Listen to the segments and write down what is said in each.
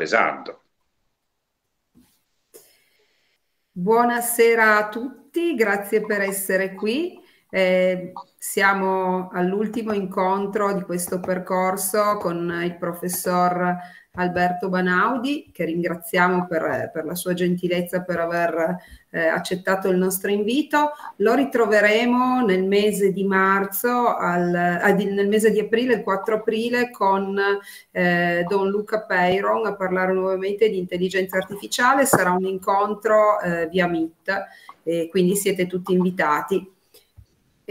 pesando. Buonasera a tutti, grazie per essere qui. Eh, siamo all'ultimo incontro di questo percorso con il professor Alberto Banaudi, che ringraziamo per, per la sua gentilezza per aver eh, accettato il nostro invito. Lo ritroveremo nel mese di marzo, al, ah, di, nel mese di aprile, il 4 aprile, con eh, Don Luca Peyron a parlare nuovamente di intelligenza artificiale. Sarà un incontro eh, via Meet, quindi siete tutti invitati.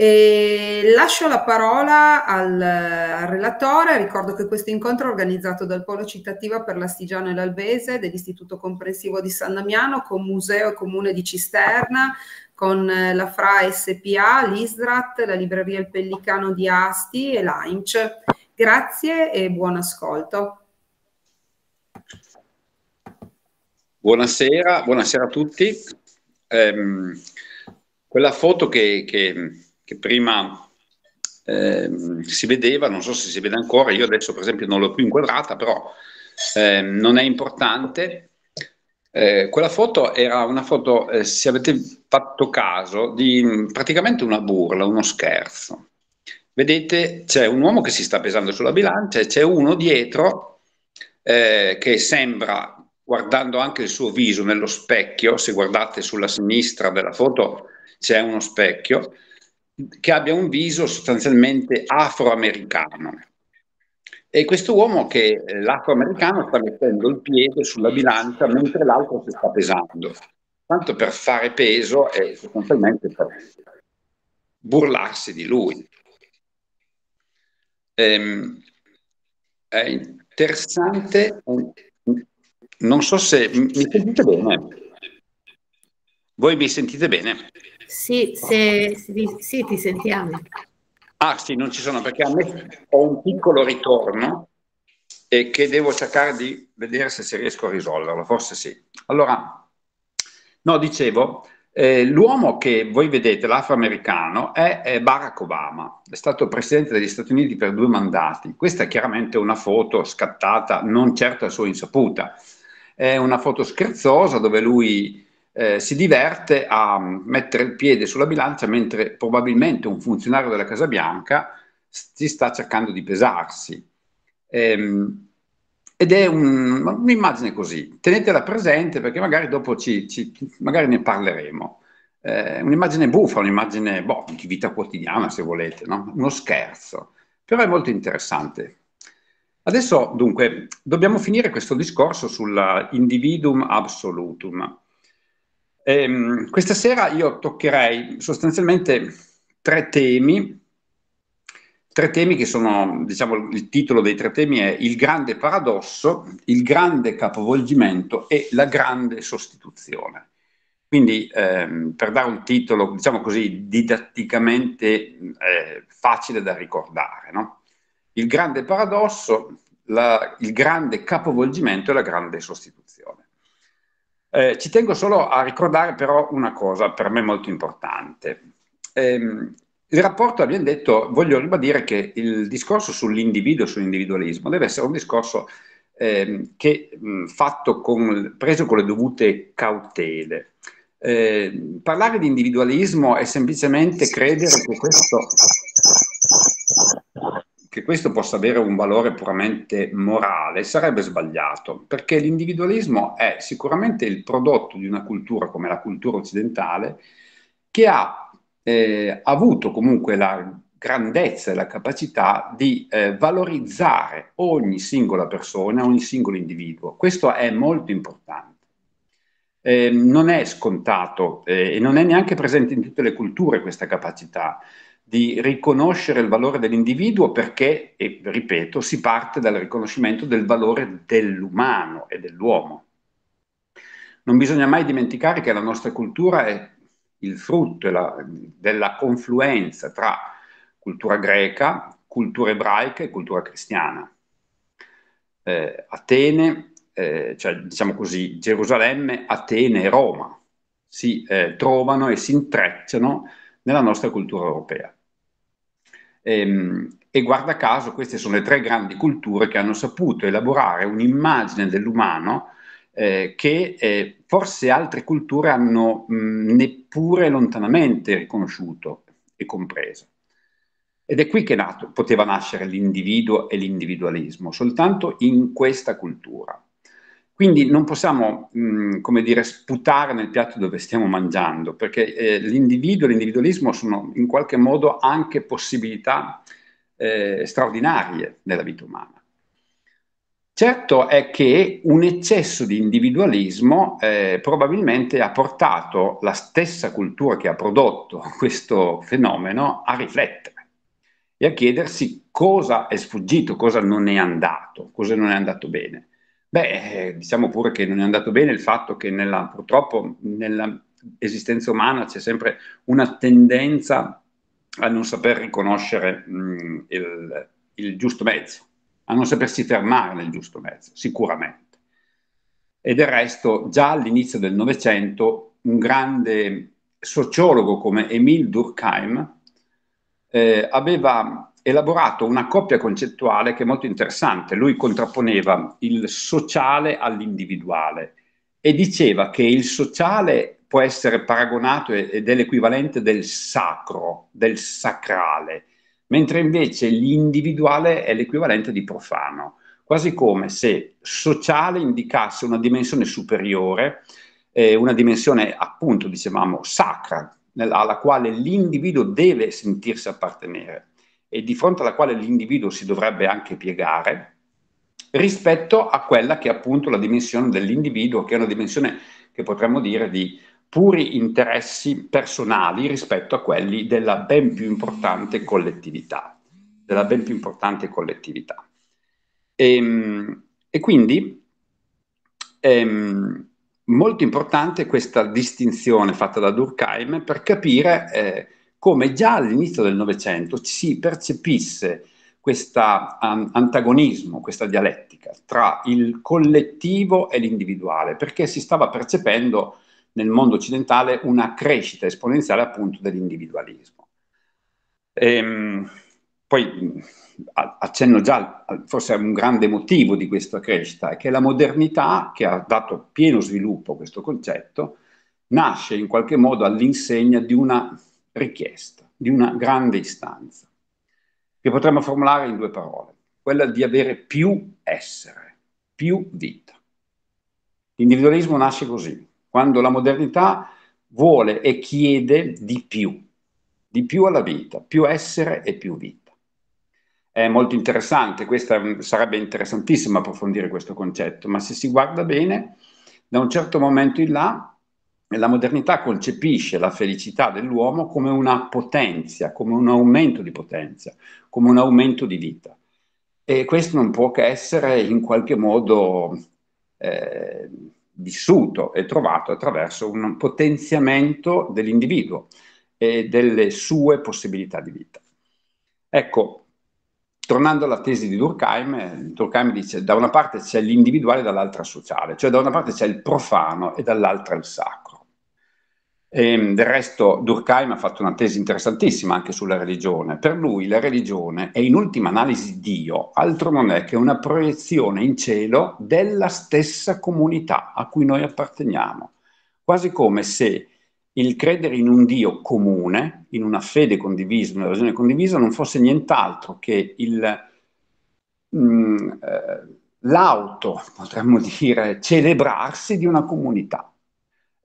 E lascio la parola al, al, relatore, ricordo che questo incontro è organizzato dal Polo Cittativa per l'Astigiano e l'Albese dell'Istituto Comprensivo di San Damiano con Museo e Comune di Cisterna, con eh, la FRA SPA, l'ISRAT, la Libreria Il Pellicano di Asti e l'AINC. Grazie e buon ascolto. Buonasera, buonasera a tutti. Um, quella foto che, che che prima eh, si vedeva, non so se si vede ancora, io adesso per esempio non l'ho più inquadrata, però eh, non è importante. Eh, quella foto era una foto, eh, se avete fatto caso, di praticamente una burla, uno scherzo. Vedete, c'è un uomo che si sta pesando sulla bilancia e c'è uno dietro eh, che sembra, guardando anche il suo viso nello specchio, se guardate sulla sinistra della foto c'è uno specchio, che abbia un viso sostanzialmente afroamericano. E questo uomo che eh, l'afroamericano sta mettendo il piede sulla bilancia mentre l'altro si sta pesando, tanto per fare peso e sostanzialmente per burlarsi di lui. Ehm, è interessante, non so se mi sentite bene. Voi mi sentite bene? Sì, se, sì, ti sentiamo. Ah sì, non ci sono perché a me ho un piccolo ritorno e che devo cercare di vedere se, se riesco a risolverlo, forse sì. Allora, no, dicevo, eh, l'uomo che voi vedete, l'afroamericano, è, è, Barack Obama, è stato presidente degli Stati Uniti per due mandati. Questa è chiaramente una foto scattata, non certo a sua insaputa, è una foto scherzosa dove lui eh, si diverte a mettere il piede sulla bilancia mentre probabilmente un funzionario della Casa Bianca si sta cercando di pesarsi. Ehm, ed è un, un'immagine così, tenetela presente perché magari dopo ci, ci, magari ne parleremo. Eh, un'immagine buffa, un'immagine boh, di vita quotidiana se volete, no? uno scherzo, però è molto interessante. Adesso dunque dobbiamo finire questo discorso sull'individuum absolutum. Ehm, questa sera io toccherei sostanzialmente tre temi, tre temi che sono, diciamo, il titolo dei tre temi è il grande paradosso, il grande capovolgimento e la grande sostituzione. Quindi ehm, per dare un titolo, diciamo così, didatticamente eh, facile da ricordare, no? il grande paradosso, la, il grande capovolgimento e la grande sostituzione. Eh, ci tengo solo a ricordare però una cosa per me molto importante. Eh, il rapporto, abbiamo detto, voglio ribadire che il discorso sull'individuo sull'individualismo deve essere un discorso eh, che, mh, fatto con, preso con le dovute cautele. Eh, parlare di individualismo è semplicemente credere che questo che questo possa avere un valore puramente morale sarebbe sbagliato, perché l'individualismo è sicuramente il prodotto di una cultura come la cultura occidentale che ha eh, avuto comunque la grandezza e la capacità di eh, valorizzare ogni singola persona, ogni singolo individuo. Questo è molto importante. Eh, non è scontato eh, e non è neanche presente in tutte le culture questa capacità di riconoscere il valore dell'individuo perché, e ripeto, si parte dal riconoscimento del valore dell'umano e dell'uomo. Non bisogna mai dimenticare che la nostra cultura è il frutto la, della confluenza tra cultura greca, cultura ebraica e cultura cristiana. Eh, Atene, eh, cioè diciamo così, Gerusalemme, Atene e Roma si eh, trovano e si intrecciano nella nostra cultura europea. Ehm, e guarda caso queste sono le tre grandi culture che hanno saputo elaborare un'immagine dell'umano eh, che eh, forse altre culture hanno mh, neppure lontanamente riconosciuto e compreso. Ed è qui che nato, poteva nascere l'individuo e l'individualismo, soltanto in questa cultura. Quindi non possiamo, mh, come dire, sputare nel piatto dove stiamo mangiando, perché eh, l'individuo e l'individualismo sono in qualche modo anche possibilità eh, straordinarie nella vita umana. Certo è che un eccesso di individualismo eh, probabilmente ha portato la stessa cultura che ha prodotto questo fenomeno a riflettere e a chiedersi cosa è sfuggito, cosa non è andato, cosa non è andato bene. Beh, eh, diciamo pure che non è andato bene il fatto che nella, purtroppo nell'esistenza umana c'è sempre una tendenza a non saper riconoscere mh, il, il giusto mezzo, a non sapersi fermare nel giusto mezzo, sicuramente. E del resto, già all'inizio del Novecento, un grande sociologo come Emile Durkheim eh, aveva elaborato una coppia concettuale che è molto interessante. Lui contrapponeva il sociale all'individuale e diceva che il sociale può essere paragonato ed è l'equivalente del sacro, del sacrale, mentre invece l'individuale è l'equivalente di profano, quasi come se sociale indicasse una dimensione superiore, eh, una dimensione appunto, dicevamo, sacra, alla quale l'individuo deve sentirsi appartenere e di fronte alla quale l'individuo si dovrebbe anche piegare, rispetto a quella che è appunto la dimensione dell'individuo, che è una dimensione che potremmo dire di puri interessi personali rispetto a quelli della ben più importante collettività. Della ben più importante collettività. E, ehm, e quindi ehm, molto importante questa distinzione fatta da Durkheim per capire eh, come già all'inizio del Novecento si percepisse questo antagonismo, questa dialettica tra il collettivo e l'individuale, perché si stava percependo nel mondo occidentale una crescita esponenziale appunto dell'individualismo. Ehm, poi accenno già, forse a un grande motivo di questa crescita, è che la modernità, che ha dato pieno sviluppo a questo concetto, nasce in qualche modo all'insegna di una richiesta, di una grande istanza, che potremmo formulare in due parole, quella di avere più essere, più vita. L'individualismo nasce così, quando la modernità vuole e chiede di più, di più alla vita, più essere e più vita. È molto interessante, questa, sarebbe interessantissimo approfondire questo concetto, ma se si guarda bene, da un certo momento in là, la modernità concepisce la felicità dell'uomo come una potenza, come un aumento di potenza, come un aumento di vita. E questo non può che essere in qualche modo eh, vissuto e trovato attraverso un potenziamento dell'individuo e delle sue possibilità di vita. Ecco, tornando alla tesi di Durkheim, Durkheim dice da una parte c'è l'individuale e dall'altra sociale, cioè da una parte c'è il profano e dall'altra il sacro. E, ehm, del resto Durkheim ha fatto una tesi interessantissima anche sulla religione. Per lui la religione è in ultima analisi Dio, altro non è che una proiezione in cielo della stessa comunità a cui noi apparteniamo, quasi come se il credere in un Dio comune, in una fede condivisa, una religione condivisa, non fosse nient'altro che il, mm, eh, l'auto, potremmo dire, celebrarsi di una comunità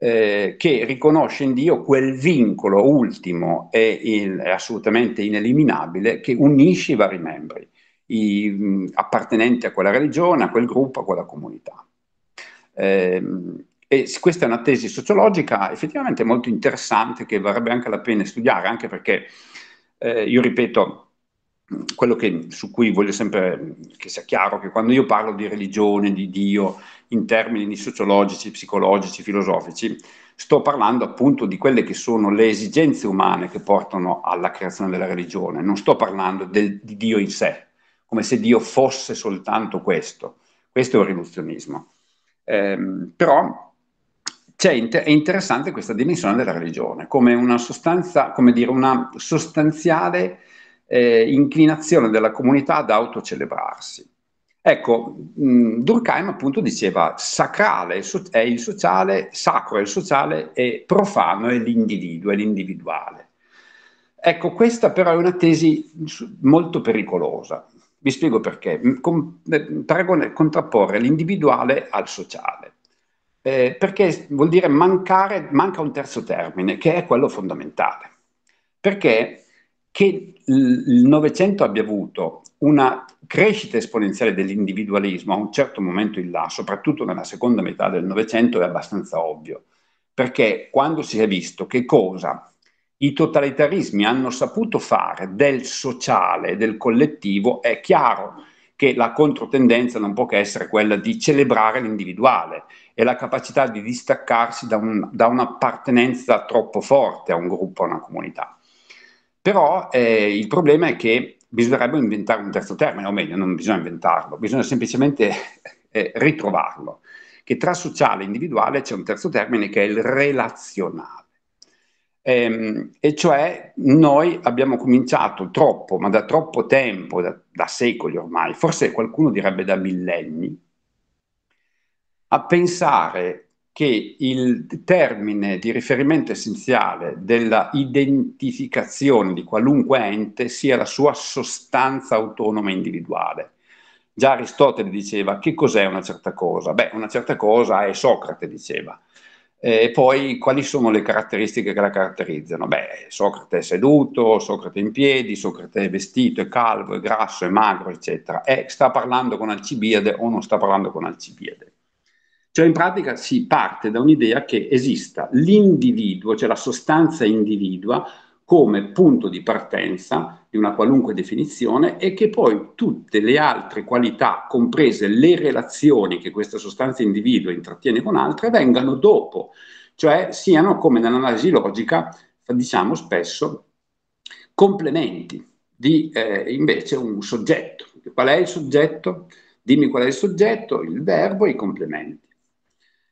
eh, che riconosce in Dio quel vincolo ultimo e, il, assolutamente ineliminabile che unisce i vari membri, i, mh, appartenenti a quella religione, a quel gruppo, a quella comunità. Eh, e questa è una tesi sociologica effettivamente molto interessante che varrebbe anche la pena studiare, anche perché eh, io ripeto, quello che, su cui voglio sempre che sia chiaro che quando io parlo di religione, di Dio, in termini sociologici, psicologici, filosofici, sto parlando appunto di quelle che sono le esigenze umane che portano alla creazione della religione, non sto parlando del, di Dio in sé, come se Dio fosse soltanto questo. Questo è un riduzionismo. Eh, però inter- è interessante questa dimensione della religione come una sostanza, come dire, una sostanziale eh, inclinazione della comunità ad autocelebrarsi. Ecco, mh, Durkheim appunto diceva sacrale è il sociale, sacro è il sociale e profano è l'individuo, è l'individuale. Ecco, questa però è una tesi molto pericolosa. Vi spiego perché. Con, paragone, contrapporre l'individuale al sociale. Eh, perché vuol dire mancare, manca un terzo termine, che è quello fondamentale. Perché che il Novecento abbia avuto una crescita esponenziale dell'individualismo a un certo momento in là, soprattutto nella seconda metà del Novecento, è abbastanza ovvio, perché quando si è visto che cosa i totalitarismi hanno saputo fare del sociale, del collettivo, è chiaro che la controtendenza non può che essere quella di celebrare l'individuale e la capacità di distaccarsi da, un, da un'appartenenza troppo forte a un gruppo, a una comunità. Però eh, il problema è che bisognerebbe inventare un terzo termine, o meglio, non bisogna inventarlo, bisogna semplicemente eh, ritrovarlo, che tra sociale e individuale c'è un terzo termine che è il relazionale. Ehm, e cioè noi abbiamo cominciato troppo, ma da troppo tempo, da, da secoli ormai, forse qualcuno direbbe da millenni, a pensare che il termine di riferimento essenziale della identificazione di qualunque ente sia la sua sostanza autonoma individuale. Già Aristotele diceva che cos'è una certa cosa? Beh, una certa cosa è Socrate, diceva. E poi quali sono le caratteristiche che la caratterizzano? Beh, Socrate è seduto, Socrate è in piedi, Socrate è vestito, è calvo, è grasso, è magro, eccetera. E sta parlando con Alcibiade o non sta parlando con Alcibiade. Cioè in pratica si parte da un'idea che esista l'individuo, cioè la sostanza individua, come punto di partenza di una qualunque definizione e che poi tutte le altre qualità, comprese le relazioni che questa sostanza individua intrattiene con altre, vengano dopo, cioè siano come nell'analisi logica, diciamo spesso, complementi di eh, invece un soggetto. Qual è il soggetto? Dimmi qual è il soggetto, il verbo e i complementi.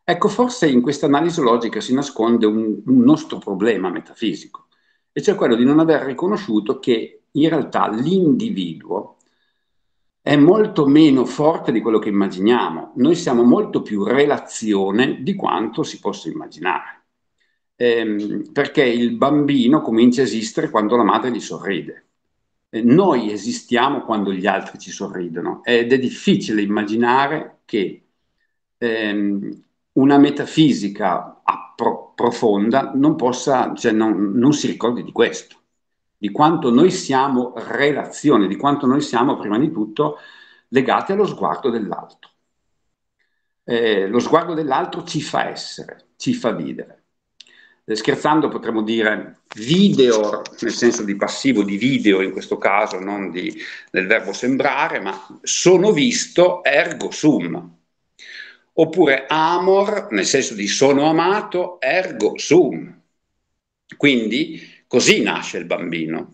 Ecco, forse in questa analisi logica si nasconde un, un nostro problema metafisico, e cioè quello di non aver riconosciuto che in realtà l'individuo è molto meno forte di quello che immaginiamo. Noi siamo molto più relazione di quanto si possa immaginare. Ehm, perché il bambino comincia a esistere quando la madre gli sorride. Eh, noi esistiamo quando gli altri ci sorridono ed è difficile immaginare che ehm, una metafisica pro- profonda non possa, cioè non, non si ricordi di questo, di quanto noi siamo relazione, di quanto noi siamo prima di tutto legati allo sguardo dell'altro. Eh, lo sguardo dell'altro ci fa essere, ci fa vivere. Eh, scherzando potremmo dire video, nel senso di passivo di video in questo caso, non di, del verbo sembrare, ma sono visto ergo sum, oppure amor nel senso di sono amato, ergo sum. Quindi così nasce il bambino,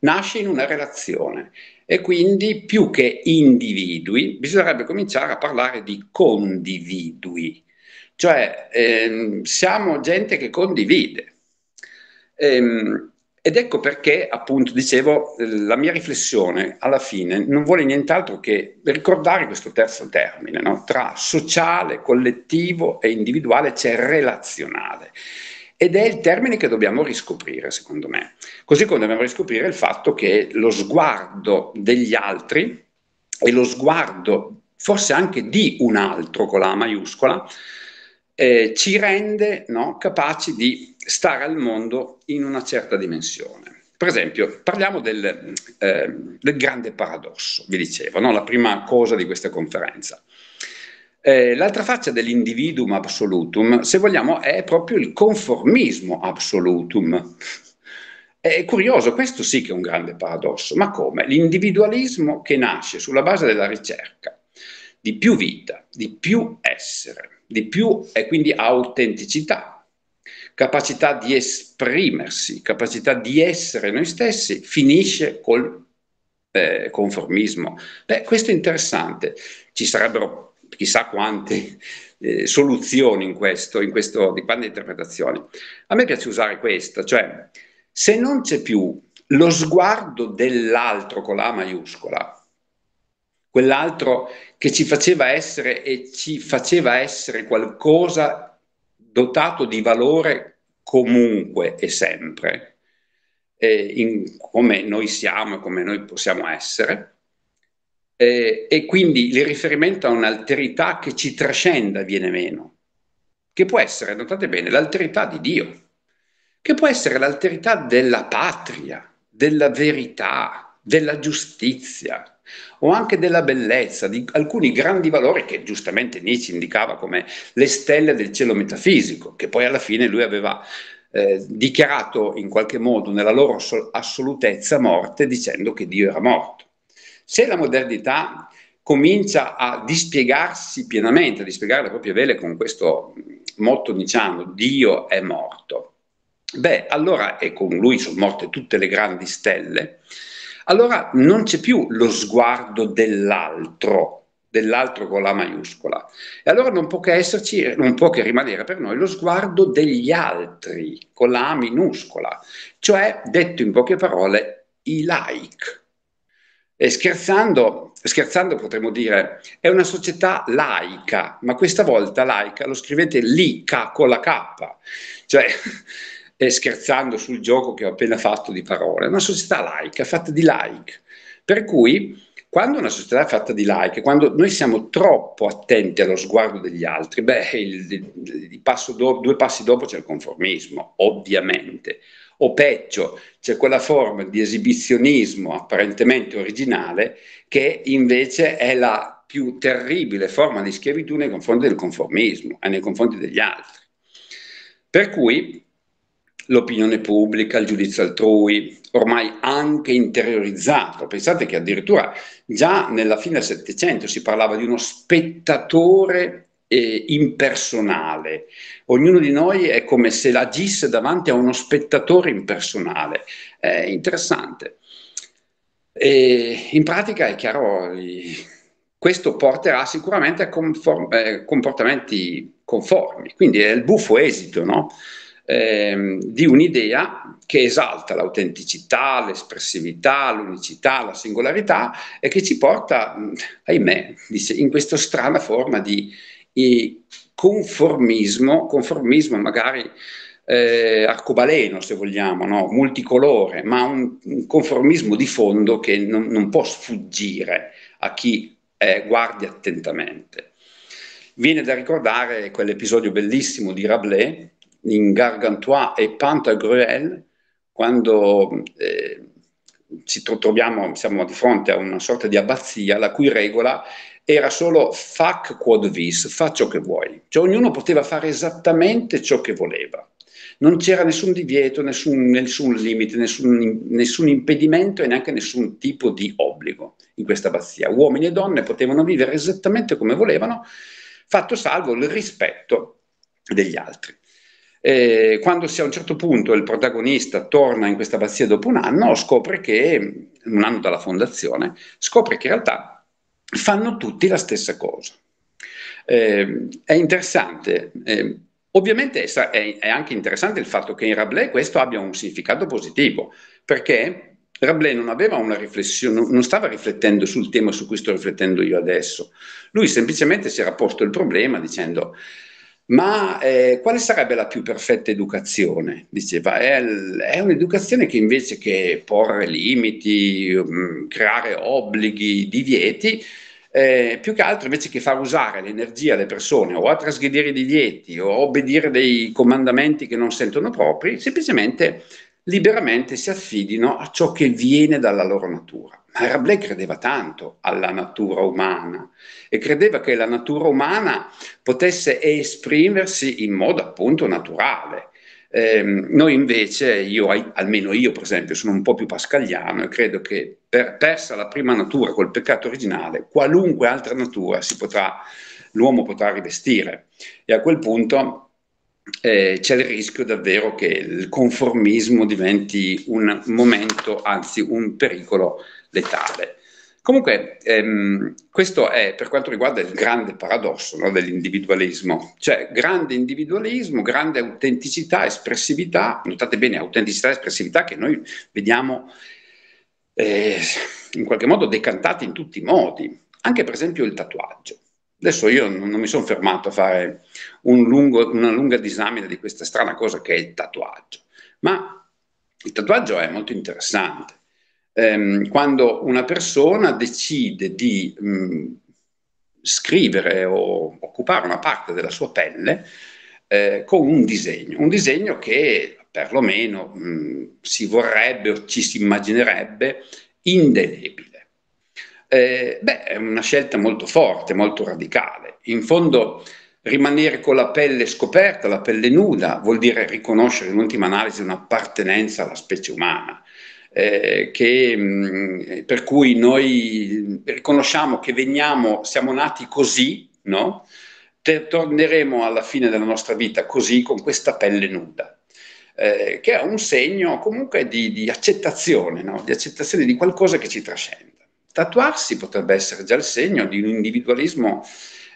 nasce in una relazione e quindi più che individui bisognerebbe cominciare a parlare di condividui, cioè ehm, siamo gente che condivide. Ehm, ed ecco perché, appunto, dicevo, la mia riflessione alla fine non vuole nient'altro che ricordare questo terzo termine, no? tra sociale, collettivo e individuale c'è relazionale. Ed è il termine che dobbiamo riscoprire, secondo me. Così come dobbiamo riscoprire il fatto che lo sguardo degli altri e lo sguardo forse anche di un altro con la maiuscola, eh, ci rende no, capaci di stare al mondo in una certa dimensione. Per esempio, parliamo del, eh, del grande paradosso, vi dicevo, no? la prima cosa di questa conferenza. Eh, l'altra faccia dell'individuum absolutum, se vogliamo, è proprio il conformismo absolutum. È curioso, questo sì che è un grande paradosso, ma come? L'individualismo che nasce sulla base della ricerca di più vita, di più essere, di più e quindi autenticità, capacità di esprimersi, capacità di essere noi stessi, finisce col eh, conformismo. Beh, questo è interessante. Ci sarebbero chissà quante eh, soluzioni in questo, in questo, di quante interpretazioni. A me piace usare questa, cioè se non c'è più lo sguardo dell'altro con la maiuscola, quell'altro che ci faceva essere e ci faceva essere qualcosa dotato di valore comunque e sempre, eh, in, come noi siamo e come noi possiamo essere. Eh, e quindi il riferimento a un'alterità che ci trascenda viene meno, che può essere, notate bene, l'alterità di Dio, che può essere l'alterità della patria, della verità, della giustizia o anche della bellezza, di alcuni grandi valori che giustamente Nietzsche indicava come le stelle del cielo metafisico, che poi alla fine lui aveva eh, dichiarato in qualche modo nella loro assolutezza morte dicendo che Dio era morto. Se la modernità comincia a dispiegarsi pienamente, a dispiegare le proprie vele con questo motto diciamo Dio è morto, Beh, allora, e con lui sono morte tutte le grandi stelle, allora non c'è più lo sguardo dell'altro, dell'altro con la maiuscola. E allora non può che esserci, non può che rimanere per noi lo sguardo degli altri con la A minuscola, cioè, detto in poche parole, i like. E scherzando, scherzando potremmo dire, è una società laica, ma questa volta laica lo scrivete lica con la K, cioè eh, scherzando sul gioco che ho appena fatto di parole, è una società laica, fatta di like. Per cui quando una società è fatta di like, quando noi siamo troppo attenti allo sguardo degli altri, beh, il, il, il passo do, due passi dopo c'è il conformismo, ovviamente. O peggio, c'è quella forma di esibizionismo apparentemente originale che invece è la più terribile forma di schiavitù nei confronti del conformismo e nei confronti degli altri. Per cui l'opinione pubblica, il giudizio altrui, ormai anche interiorizzato. Pensate che addirittura già nella fine del Settecento si parlava di uno spettatore eh, impersonale. Ognuno di noi è come se agisse davanti a uno spettatore impersonale. È interessante. E in pratica è chiaro, questo porterà sicuramente a conform- eh, comportamenti conformi, quindi è il buffo esito, no? Ehm, di un'idea che esalta l'autenticità, l'espressività, l'unicità, la singolarità e che ci porta, ahimè, in questa strana forma di, di conformismo, conformismo magari eh, arcobaleno se vogliamo, no? multicolore, ma un, un, conformismo di fondo che non, non può sfuggire a chi eh, guardi attentamente. Viene da ricordare quell'episodio bellissimo di Rabelais in Gargantua e Pantagruel, quando eh, ci troviamo, siamo di fronte a una sorta di abbazia la cui regola era solo fac quod vis, fa ciò che vuoi. Cioè ognuno poteva fare esattamente ciò che voleva. Non c'era nessun divieto, nessun, nessun limite, nessun, nessun impedimento e neanche nessun tipo di obbligo in questa abbazia. Uomini e donne potevano vivere esattamente come volevano, fatto salvo il rispetto degli altri. Eh, quando si a un certo punto il protagonista torna in questa abbazia dopo un anno, scopre che, un anno dalla fondazione, scopre che in realtà fanno tutti la stessa cosa. Eh, è interessante, eh, ovviamente è, è, anche interessante il fatto che in Rabelais questo abbia un significato positivo, perché Rabelais non aveva una riflessione, non stava riflettendo sul tema su cui sto riflettendo io adesso, lui semplicemente si era posto il problema dicendo ma eh, quale sarebbe la più perfetta educazione? Diceva, è, è, un'educazione che invece che porre limiti, um, creare obblighi, divieti, eh, più che altro invece che far usare l'energia alle persone o a trasgredire i divieti o a obbedire dei comandamenti che non sentono propri, semplicemente liberamente si affidino a ciò che viene dalla loro natura. Ma Rabelais credeva tanto alla natura umana e credeva che la natura umana potesse esprimersi in modo appunto naturale. Eh, noi invece, io, almeno io per esempio, sono un po' più pascaliano e credo che per, persa la prima natura col peccato originale, qualunque altra natura potrà, l'uomo potrà rivestire. E a quel punto eh, c'è il rischio davvero che il conformismo diventi un momento, anzi un pericolo letale. Comunque, ehm, questo è per quanto riguarda il grande paradosso no, dell'individualismo, cioè grande individualismo, grande autenticità, espressività, notate bene, autenticità e espressività che noi vediamo eh, in qualche modo decantati in tutti i modi, anche per esempio il tatuaggio. Adesso io non, mi sono fermato a fare un lungo, una lunga disamina di questa strana cosa che è il tatuaggio, ma il tatuaggio è molto interessante ehm, quando una persona decide di mh, mm, scrivere o occupare una parte della sua pelle eh, con un disegno, un disegno che perlomeno mh, mm, si vorrebbe o ci si immaginerebbe indelebile. Eh, beh, è una scelta molto forte, molto radicale. In fondo, rimanere con la pelle scoperta, la pelle nuda, vuol dire riconoscere in ultima analisi un'appartenenza alla specie umana eh, che, mh, mm, per cui noi riconosciamo che veniamo, siamo nati così, no? Te, torneremo alla fine della nostra vita così, con questa pelle nuda. Eh, che è un segno comunque di, di accettazione, no? di accettazione di qualcosa che ci trascende. Tatuarsi potrebbe essere già il segno di un individualismo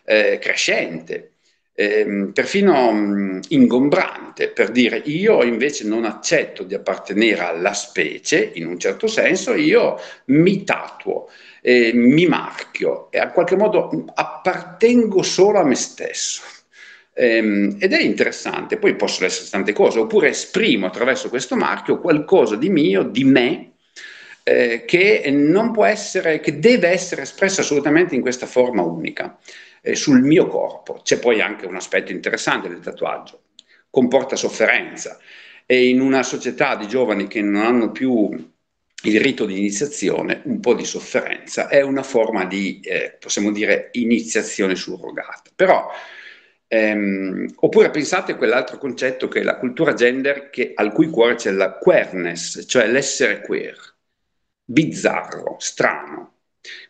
eh, crescente, eh, perfino mh, ingombrante per dire io invece non accetto di appartenere alla specie, in un certo senso io mi tatuo, eh, mi marchio e a qualche modo appartengo solo a me stesso. Ehm, ed è interessante, poi possono essere tante cose, oppure esprimo attraverso questo marchio qualcosa di mio, di me, eh, che non può essere, che deve essere espresso assolutamente in questa forma unica eh, sul mio corpo. C'è poi anche un aspetto interessante del tatuaggio, comporta sofferenza e in una società di giovani che non hanno più il rito di iniziazione, un po' di sofferenza è una forma di, eh, possiamo dire, iniziazione surrogata. Però, ehm, oppure pensate a quell'altro concetto che è la cultura gender, che, al cui cuore c'è la queerness, cioè l'essere queer, bizzarro, strano,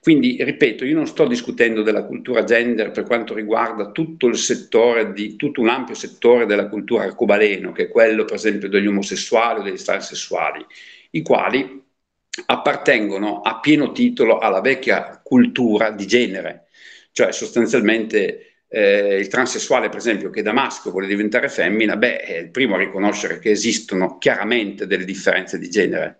quindi, ripeto, io non sto discutendo della cultura gender per quanto riguarda tutto il settore, di, tutto un ampio settore della cultura arcobaleno, che è quello per esempio degli omosessuali o degli transessuali, i quali appartengono a pieno titolo alla vecchia cultura di genere, cioè sostanzialmente eh, il transessuale, per esempio, che da maschio vuole diventare femmina, beh, è il primo a riconoscere che esistono chiaramente delle differenze di genere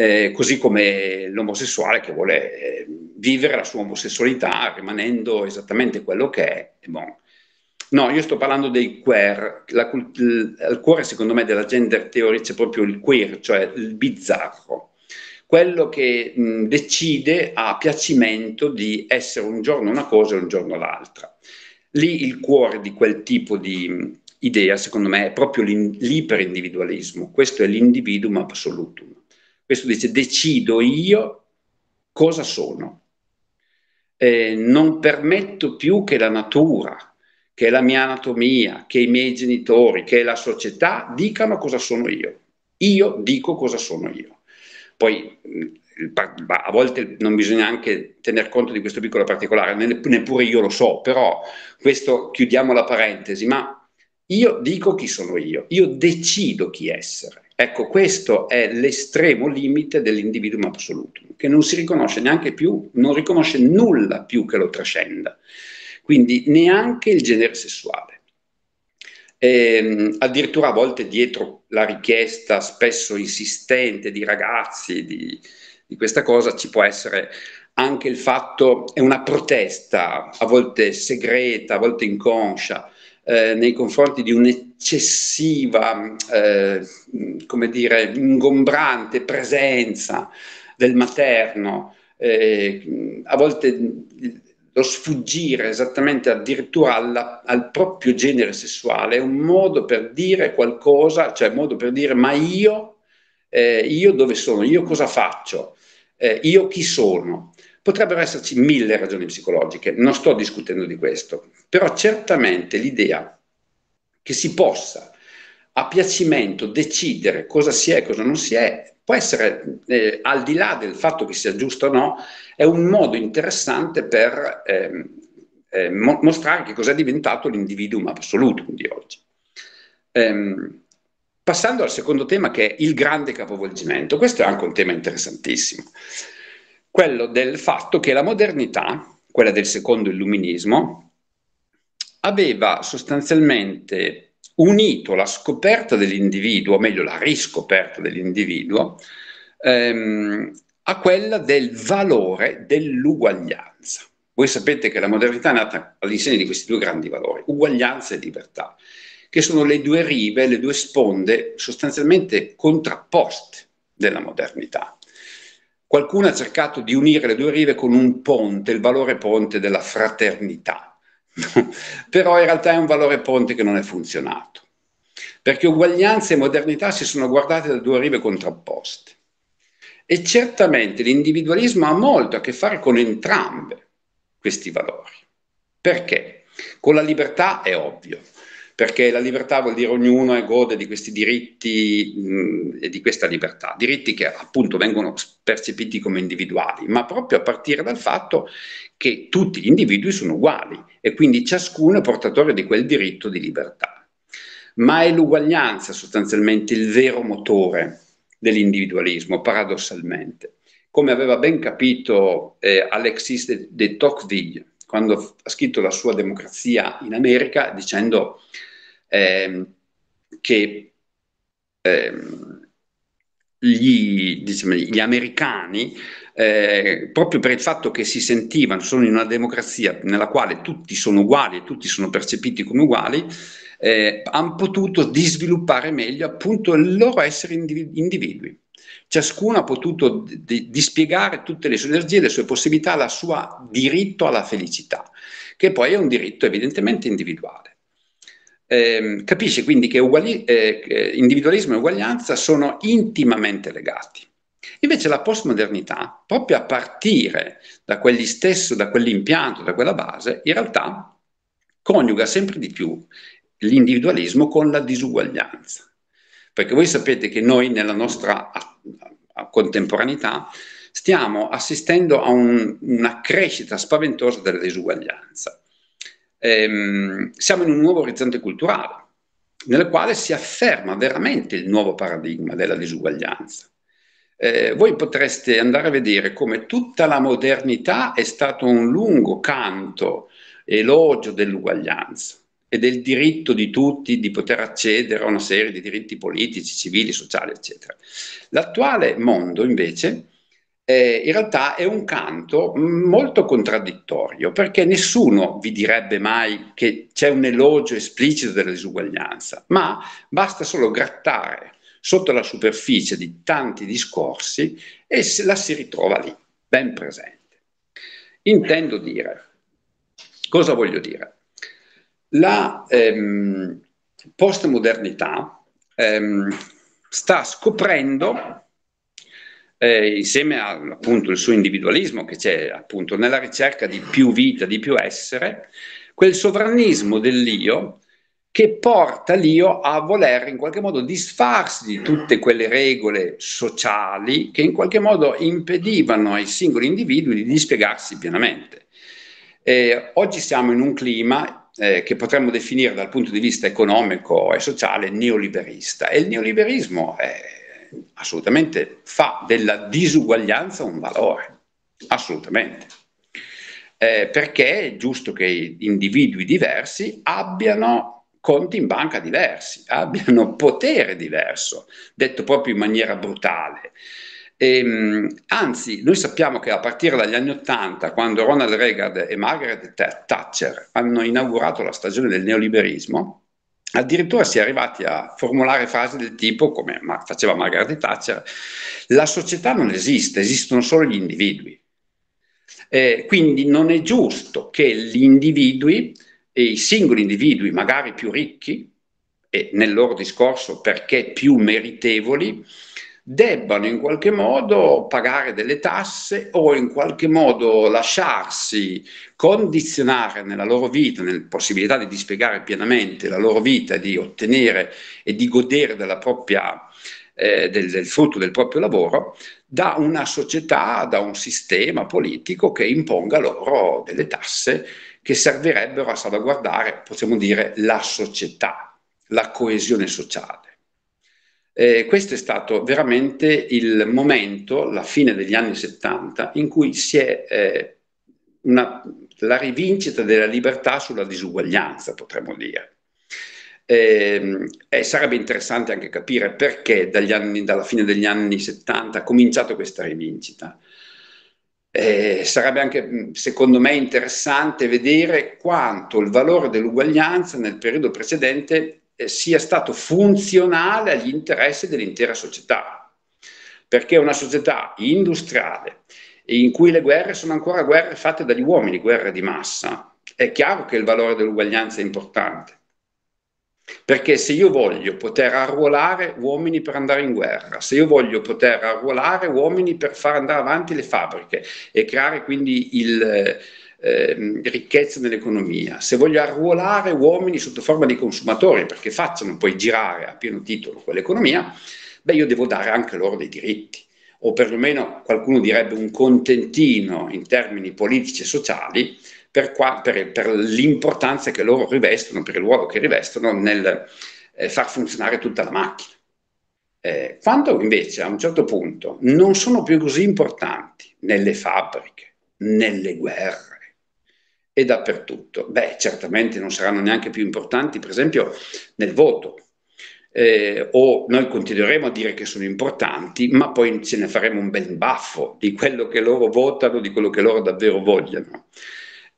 eh, così come l'omosessuale che vuole eh, vivere la sua omosessualità rimanendo esattamente quello che è. Bon. No, io sto parlando dei queer. La, il, al cuore, secondo me, della gender theory c'è proprio il queer, cioè il bizzarro. Quello che mh, decide a piacimento di essere un giorno una cosa e un giorno l'altra. Lì il cuore di quel tipo di mh, idea, secondo me, è proprio l'iperindividualismo. Questo è l'individuum absolutum. Questo dice decido io cosa sono. Eh, non permetto più che la natura, che la mia anatomia, che i miei genitori, che la società dicano cosa sono io. Io dico cosa sono io. Poi a volte non bisogna anche tener conto di questo piccolo particolare, neppure io lo so, però questo chiudiamo la parentesi, ma io dico chi sono io, io decido chi essere. Ecco, questo è l'estremo limite dell'individuo assoluto, che non si riconosce neanche più, non riconosce nulla più che lo trascenda, quindi neanche il genere sessuale. E, ehm, addirittura a volte dietro la richiesta spesso insistente di ragazzi di, di questa cosa ci può essere anche il fatto, è una protesta, a volte segreta, a volte inconscia, eh, nei confronti di un'eccessiva, eh, come dire, ingombrante presenza del materno, eh, a volte lo sfuggire esattamente addirittura alla, al proprio genere sessuale. È un modo per dire qualcosa, cioè un modo per dire ma io, eh, io dove sono, io cosa faccio, eh, io chi sono. Potrebbero esserci mille ragioni psicologiche, non sto discutendo di questo, però certamente l'idea che si possa a piacimento decidere cosa si è e cosa non si è, può essere, eh, al di là del fatto che sia giusto o no, è un modo interessante per eh, eh, mostrare che cos'è diventato l'individuum assoluto di oggi. Ehm, passando al secondo tema che è il grande capovolgimento, questo è anche un tema interessantissimo. Quello del fatto che la modernità, quella del secondo illuminismo, aveva sostanzialmente unito la scoperta dell'individuo, o meglio la riscoperta dell'individuo, ehm, a quella del valore dell'uguaglianza. Voi sapete che la modernità è nata all'insegna di questi due grandi valori, uguaglianza e libertà, che sono le due rive, le due sponde sostanzialmente contrapposte della modernità. Qualcuno ha cercato di unire le due rive con un ponte, il valore ponte della fraternità, però in realtà è un valore ponte che non è funzionato, perché uguaglianza e modernità si sono guardate da due rive contrapposte. E certamente l'individualismo ha molto a che fare con entrambe questi valori. Perché? Con la libertà è ovvio, perché la libertà vuol dire ognuno gode di questi diritti mh, e di questa libertà, diritti che appunto vengono percepiti come individuali, ma proprio a partire dal fatto che tutti gli individui sono uguali e quindi ciascuno è portatore di quel diritto di libertà. Ma è l'uguaglianza sostanzialmente il vero motore dell'individualismo, paradossalmente. Come aveva ben capito eh, Alexis de, de Tocqueville quando ha scritto la sua democrazia in America, dicendo eh, che eh, gli, diciamo, gli, americani, eh, proprio per il fatto che si sentivano, sono in una democrazia nella quale tutti sono uguali e tutti sono percepiti come uguali, eh, hanno potuto disviluppare meglio appunto il loro essere individui. Ciascuno ha potuto dispiegare tutte le sue energie, le sue possibilità, il suo diritto alla felicità, che poi è un diritto evidentemente individuale. Eh, capisce quindi che uguali, eh, individualismo e uguaglianza sono intimamente legati. Invece la postmodernità, proprio a partire da quegli stesso, da quell'impianto, da quella base, in realtà coniuga sempre di più l'individualismo con la disuguaglianza. Perché voi sapete che noi nella nostra contemporaneità stiamo assistendo a un, una crescita spaventosa della disuguaglianza ehm, siamo in un nuovo orizzonte culturale, nel quale si afferma veramente il nuovo paradigma della disuguaglianza. Eh, voi potreste andare a vedere come tutta la modernità è stato un lungo canto, elogio dell'uguaglianza e del diritto di tutti di poter accedere a una serie di diritti politici, civili, sociali, eccetera. L'attuale mondo invece eh, in realtà è un canto molto contraddittorio, perché nessuno vi direbbe mai che c'è un elogio esplicito della disuguaglianza, ma basta solo grattare sotto la superficie di tanti discorsi e la si ritrova lì, ben presente. Intendo dire, cosa voglio dire? La ehm, postmodernità ehm, sta scoprendo eh, insieme appunto il suo individualismo che c'è appunto nella ricerca di più vita, di più essere, quel sovrannismo dell'io che porta l'io a voler in qualche modo disfarsi di tutte quelle regole sociali che in qualche modo impedivano ai singoli individui di dispiegarsi pienamente. Eh, oggi siamo in un clima eh, che potremmo definire dal punto di vista economico e sociale neoliberista e il neoliberismo è assolutamente fa della disuguaglianza un valore, assolutamente. Eh, perché è giusto che individui diversi abbiano conti in banca diversi, abbiano potere diverso, detto proprio in maniera brutale. E, ehm, anzi, noi sappiamo che a partire dagli anni Ottanta, quando Ronald Reagan e Margaret Thatcher hanno inaugurato la stagione del neoliberismo, Addirittura si è arrivati a formulare frasi del tipo, come faceva Margaret Thatcher, la società non esiste, esistono solo gli individui. Eh, quindi non è giusto che gli individui, e i singoli individui, magari più ricchi, e nel loro discorso perché più meritevoli, debbano in qualche modo pagare delle tasse o in qualche modo lasciarsi condizionare nella loro vita, nella possibilità di dispiegare pienamente la loro vita, di ottenere e di godere della propria, eh, del, del frutto del proprio lavoro, da una società, da un sistema politico che imponga loro delle tasse che servirebbero a salvaguardare, possiamo dire, la società, la coesione sociale. Eh, questo è stato veramente il momento, la fine degli anni 70, in cui si è eh, una, la rivincita della libertà sulla disuguaglianza, potremmo dire. Eh, e sarebbe interessante anche capire perché anni, dalla fine degli anni 70 ha cominciato questa rivincita. Eh, sarebbe anche, secondo me, interessante vedere quanto il valore dell'uguaglianza nel periodo precedente eh, sia stato funzionale agli interessi dell'intera società. Perché una società industriale in cui le guerre sono ancora guerre fatte dagli uomini, guerre di massa, è chiaro che il valore dell'uguaglianza è importante. Perché se io voglio poter arruolare uomini per andare in guerra, se io voglio poter arruolare uomini per far andare avanti le fabbriche e creare quindi il, eh, ricchezza nell'economia, se voglio arruolare uomini sotto forma di consumatori perché facciano poi girare a pieno titolo quell'economia, beh io devo dare anche loro dei diritti o perlomeno qualcuno direbbe un contentino in termini politici e sociali per, qua, per, per l'importanza che loro rivestono, per il ruolo che rivestono nel eh, far funzionare tutta la macchina. Eh, quando invece a un certo punto non sono più così importanti nelle fabbriche, nelle guerre e dappertutto, beh, certamente non saranno neanche più importanti, per esempio, nel voto. Eh, o noi continueremo a dire che sono importanti, ma poi ce ne faremo un bel baffo di quello che loro votano, di quello che loro davvero vogliono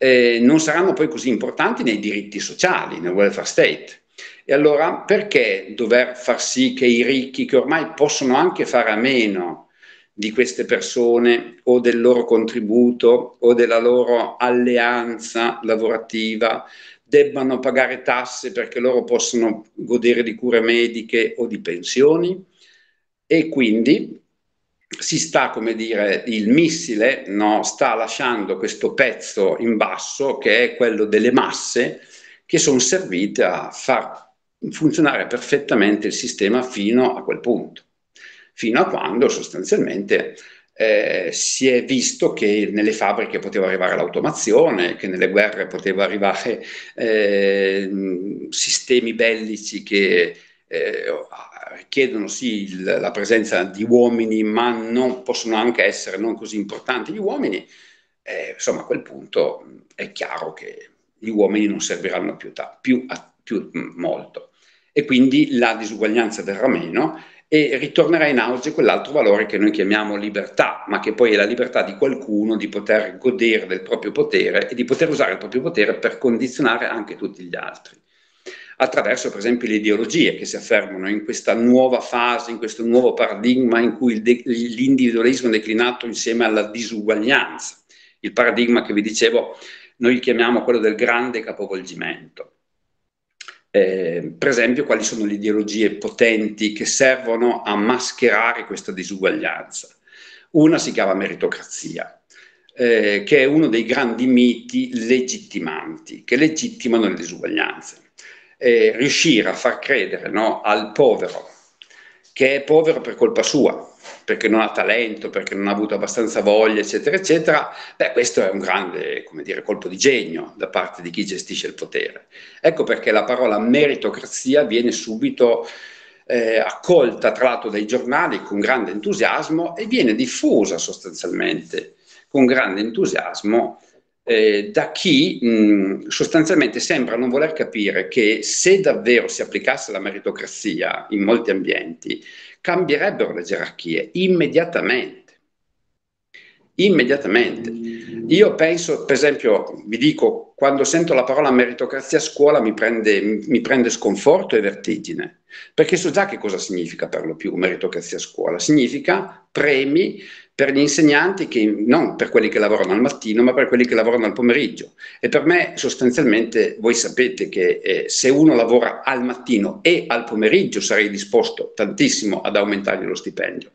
eh, non saranno poi così importanti nei diritti sociali, nel welfare state. E allora perché dover far sì che i ricchi, che ormai possono anche fare a meno di queste persone o del loro contributo o della loro alleanza lavorativa, debbano pagare tasse perché loro possono godere di cure mediche o di pensioni? E quindi si sta, come dire, il missile no, sta lasciando questo pezzo in basso che è quello delle masse che sono servite a far funzionare perfettamente il sistema fino a quel punto, fino a quando sostanzialmente eh, si è visto che nelle fabbriche poteva arrivare l'automazione, che nelle guerre poteva arrivare eh, sistemi bellici che eh, chiedono sì il, la presenza di uomini, ma non, possono anche essere non così importanti gli uomini, eh, insomma a quel punto è chiaro che gli uomini non serviranno più, ta, più, più molto. E quindi la disuguaglianza verrà meno e ritornerà in auge quell'altro valore che noi chiamiamo libertà, ma che poi è la libertà di qualcuno di poter godere del proprio potere e di poter usare il proprio potere per condizionare anche tutti gli altri attraverso per esempio le ideologie che si affermano in questa nuova fase, in questo nuovo paradigma in cui l'individualismo è declinato insieme alla disuguaglianza. Il paradigma che vi dicevo noi chiamiamo quello del grande capovolgimento. Eh, per esempio, quali sono le ideologie potenti che servono a mascherare questa disuguaglianza? Una si chiama meritocrazia, eh, che è uno dei grandi miti legittimanti, che legittimano le disuguaglianze eh, riuscire a far credere no, al povero che è povero per colpa sua, perché non ha talento, perché non ha avuto abbastanza voglia, eccetera, eccetera, beh, questo è un grande, come dire, colpo di genio da parte di chi gestisce il potere. Ecco perché la parola meritocrazia viene subito eh, accolta, tra l'altro, dai giornali con grande entusiasmo e viene diffusa sostanzialmente con grande entusiasmo eh, da chi mh, sostanzialmente sembra non voler capire che se davvero si applicasse la meritocrazia in molti ambienti, cambierebbero le gerarchie immediatamente. Immediatamente. Io penso, per esempio, vi dico, quando sento la parola meritocrazia a scuola mi prende, mi prende sconforto e vertigine, perché so già che cosa significa per lo più meritocrazia a scuola. Significa premi per gli insegnanti, che, non per quelli che lavorano al mattino, ma per quelli che lavorano al pomeriggio. E per me sostanzialmente voi sapete che eh, se uno lavora al mattino e al pomeriggio sarei disposto tantissimo ad aumentargli lo stipendio.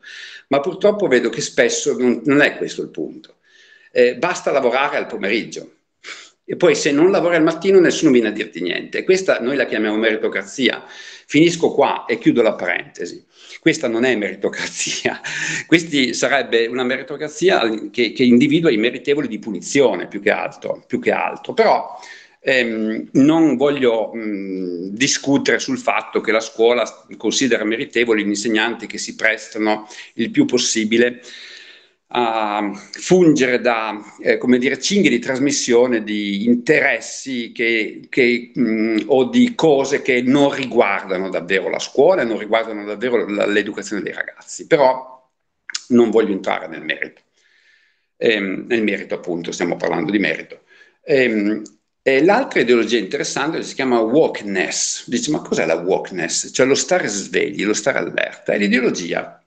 Ma purtroppo vedo che spesso non, non è questo il punto. Eh, basta lavorare al pomeriggio. E poi se non lavori al mattino nessuno viene a dirti niente. Questa noi la chiamiamo meritocrazia. Finisco qua e chiudo la parentesi. Questa non è meritocrazia, questa sarebbe una meritocrazia che, che, individua i meritevoli di punizione più che altro, più che altro. però ehm, non voglio mh, discutere sul fatto che la scuola considera meritevoli gli insegnanti che si prestano il più possibile a fungere da eh, come dire, cinghie di trasmissione di interessi che, che, mh, o di cose che non riguardano davvero la scuola non riguardano davvero l'educazione dei ragazzi. Però non voglio entrare nel merito. Ehm, nel merito, appunto, stiamo parlando di merito. Ehm, l'altra ideologia interessante si chiama wokeness. Dice, ma cos'è la wokeness? Cioè lo stare svegli, lo stare allerta. È l'ideologia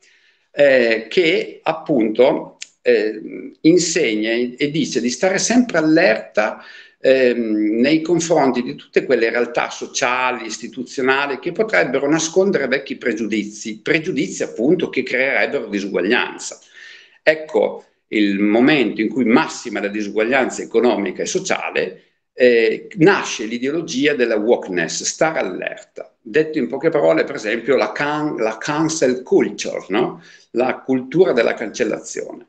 eh, che appunto eh, insegna e dice di stare sempre allerta eh, nei confronti di tutte quelle realtà sociali, istituzionali che potrebbero nascondere vecchi pregiudizi, pregiudizi appunto che creerebbero disuguaglianza. Ecco il momento in cui massima la disuguaglianza economica e sociale eh, nasce l'ideologia della wokeness, stare allerta. Detto in poche parole, per esempio, la, can- la cancel culture, no? la cultura della cancellazione.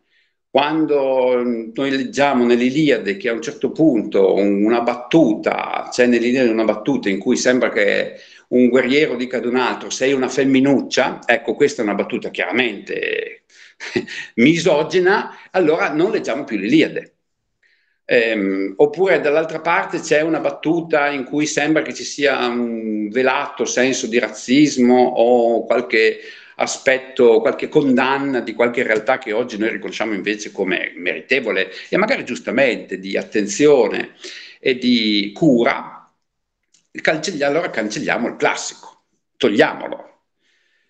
Quando noi leggiamo nell'Iliade che a un certo punto una battuta, c'è nell'Iliade una battuta in cui sembra che un guerriero dica ad un altro sei una femminuccia, ecco questa è una battuta chiaramente misogena, allora non leggiamo più l'Iliade. Ehm, oppure dall'altra parte c'è una battuta in cui sembra che ci sia un velato senso di razzismo o qualche aspetto, qualche condanna di qualche realtà che oggi noi riconosciamo invece come meritevole e magari giustamente di attenzione e di cura, allora cancelliamo il classico, togliamolo.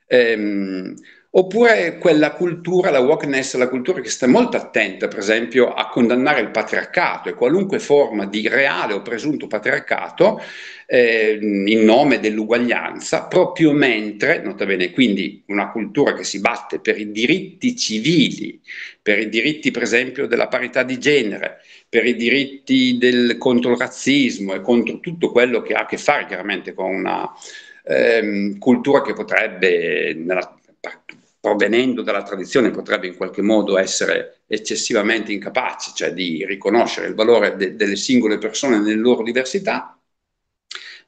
Ehm, Oppure quella cultura, la wokeness, la cultura che sta molto attenta, per esempio, a condannare il patriarcato e qualunque forma di reale o presunto patriarcato eh, in nome dell'uguaglianza, proprio mentre, nota bene, quindi una cultura che si batte per i diritti civili, per i diritti, per esempio, della parità di genere, per i diritti del, contro il razzismo e contro tutto quello che ha a che fare chiaramente con una ehm, cultura che potrebbe, nella, provenendo dalla tradizione potrebbe in qualche modo essere eccessivamente incapace, cioè di riconoscere il valore de- delle singole persone nelle loro diversità,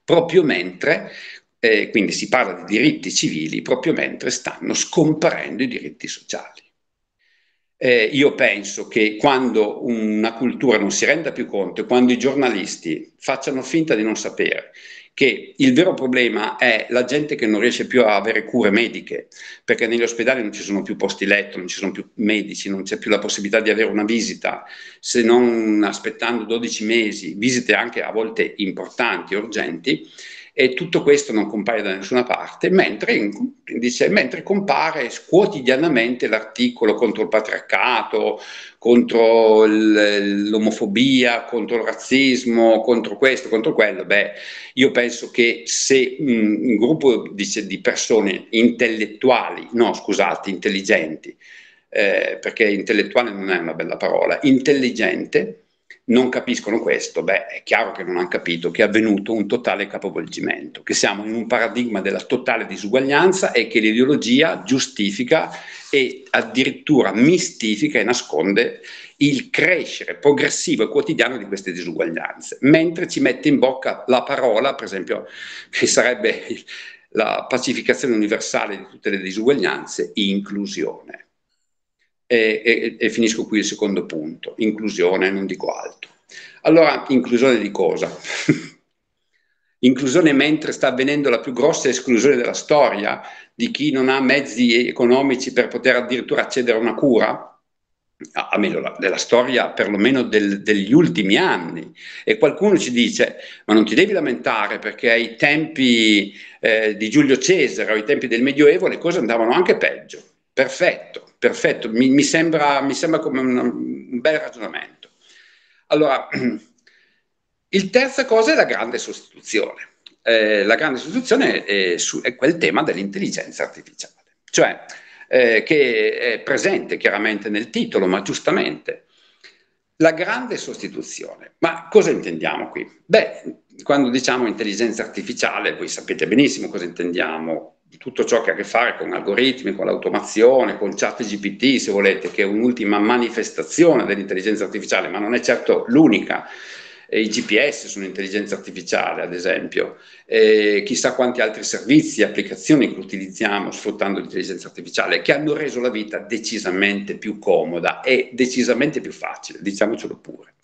proprio mentre, eh, quindi si parla di diritti civili, proprio mentre stanno scomparendo i diritti sociali. Eh, io penso che quando una cultura non si renda più conto, quando i giornalisti facciano finta di non sapere che il vero problema è la gente che non riesce più a avere cure mediche, perché negli ospedali non ci sono più posti letto, non ci sono più medici, non c'è più la possibilità di avere una visita, se non aspettando 12 mesi, visite anche a volte importanti, urgenti, e tutto questo non compare da nessuna parte, mentre, dice, mentre compare quotidianamente l'articolo contro il patriarcato, contro l'omofobia, contro il razzismo, contro questo, contro quello. Beh, io penso che se un, un gruppo dice, di persone intellettuali, no scusate, intelligenti, eh, perché intellettuale non è una bella parola, intelligente, non capiscono questo, beh, è chiaro che non hanno capito che è avvenuto un totale capovolgimento, che siamo in un paradigma della totale disuguaglianza e che l'ideologia giustifica e addirittura mistifica e nasconde il crescere progressivo e quotidiano di queste disuguaglianze, mentre ci mette in bocca la parola, per esempio, che sarebbe la pacificazione universale di tutte le disuguaglianze, inclusione. E, e, e, finisco qui il secondo punto, inclusione, non dico altro. Allora, inclusione di cosa? inclusione mentre sta avvenendo la più grossa esclusione della storia di chi non ha mezzi economici per poter addirittura accedere a una cura? a meno della storia perlomeno del, degli ultimi anni e qualcuno ci dice ma non ti devi lamentare perché ai tempi eh, di Giulio Cesare ai tempi del Medioevo le cose andavano anche peggio perfetto perfetto, mi, mi, sembra, mi sembra, come un, un, bel ragionamento. Allora, il terza cosa è la grande sostituzione. Eh, la grande sostituzione è, su, è, quel tema dell'intelligenza artificiale, cioè eh, che è presente chiaramente nel titolo, ma giustamente. La grande sostituzione. Ma cosa intendiamo qui? Beh, quando diciamo intelligenza artificiale, voi sapete benissimo cosa intendiamo tutto ciò che ha a che fare con algoritmi, con l'automazione, con chat GPT, se volete, che è un'ultima manifestazione dell'intelligenza artificiale, ma non è certo l'unica. i GPS sono intelligenza artificiale, ad esempio, eh, chissà quanti altri servizi e applicazioni che utilizziamo sfruttando l'intelligenza artificiale, che hanno reso la vita decisamente più comoda e decisamente più facile, diciamocelo pure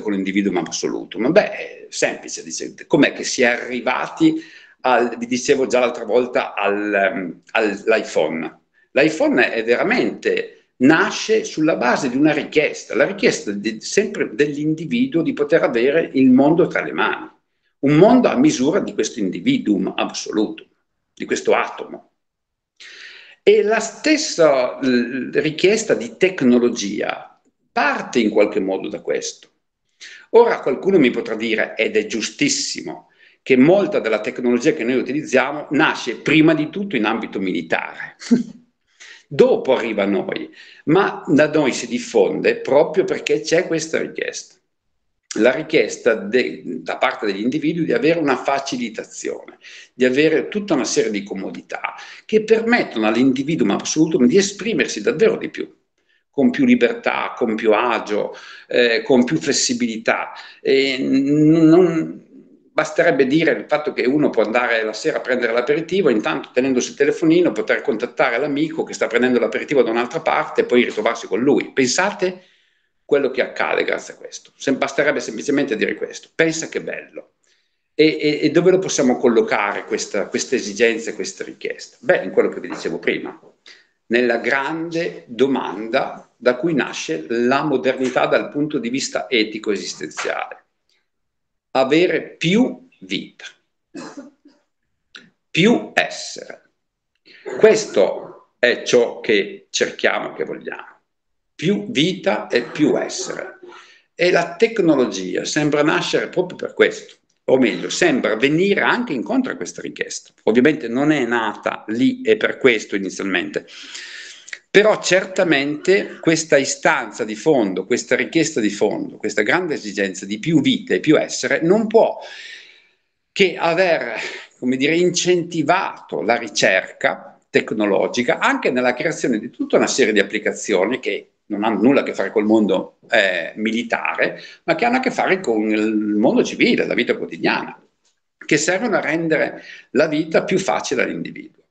con l'individuo assoluto. Ma beh, semplice, dice, com'è che si è arrivati al, vi dicevo già l'altra volta, al, all'iPhone. L'iPhone è veramente nasce sulla base di una richiesta, la richiesta di, sempre dell'individuo di poter avere il mondo tra le mani, un mondo a misura di questo individuum assoluto, di questo atomo. E la stessa richiesta di tecnologia parte in qualche modo da questo. Ora qualcuno mi potrà dire, ed è giustissimo, che molta della tecnologia che noi utilizziamo nasce prima di tutto in ambito militare. dopo arriva a noi, ma da noi si diffonde proprio perché c'è questa richiesta. La richiesta de, da parte degli individui di avere una facilitazione, di avere tutta una serie di comodità che permettono all'individuo assoluto di esprimersi davvero di più, con più libertà, con più agio, eh, con più flessibilità. E non, basterebbe dire il fatto che uno può andare la sera a prendere l'aperitivo, intanto tenendosi il telefonino poter contattare l'amico che sta prendendo l'aperitivo da un'altra parte e poi ritrovarsi con lui. Pensate quello che accade grazie a questo. Sem- basterebbe semplicemente dire questo. Pensa che bello. E, e, e dove lo possiamo collocare questa, queste esigenze, queste richieste? Beh, in quello che vi dicevo prima, nella grande domanda da cui nasce la modernità dal punto di vista etico esistenziale avere più vita, più essere. Questo è ciò che cerchiamo che vogliamo. Più vita e più essere. E la tecnologia sembra nascere proprio per questo, o meglio, sembra venire anche incontro a questa richiesta. Ovviamente non è nata lì e per questo inizialmente, però certamente questa istanza di fondo, questa richiesta di fondo, questa grande esigenza di più vita e più essere non può che aver, come dire, incentivato la ricerca tecnologica anche nella creazione di tutta una serie di applicazioni che non hanno nulla a che fare col mondo eh, militare, ma che hanno a che fare con il mondo civile, la vita quotidiana, che servono a rendere la vita più facile all'individuo.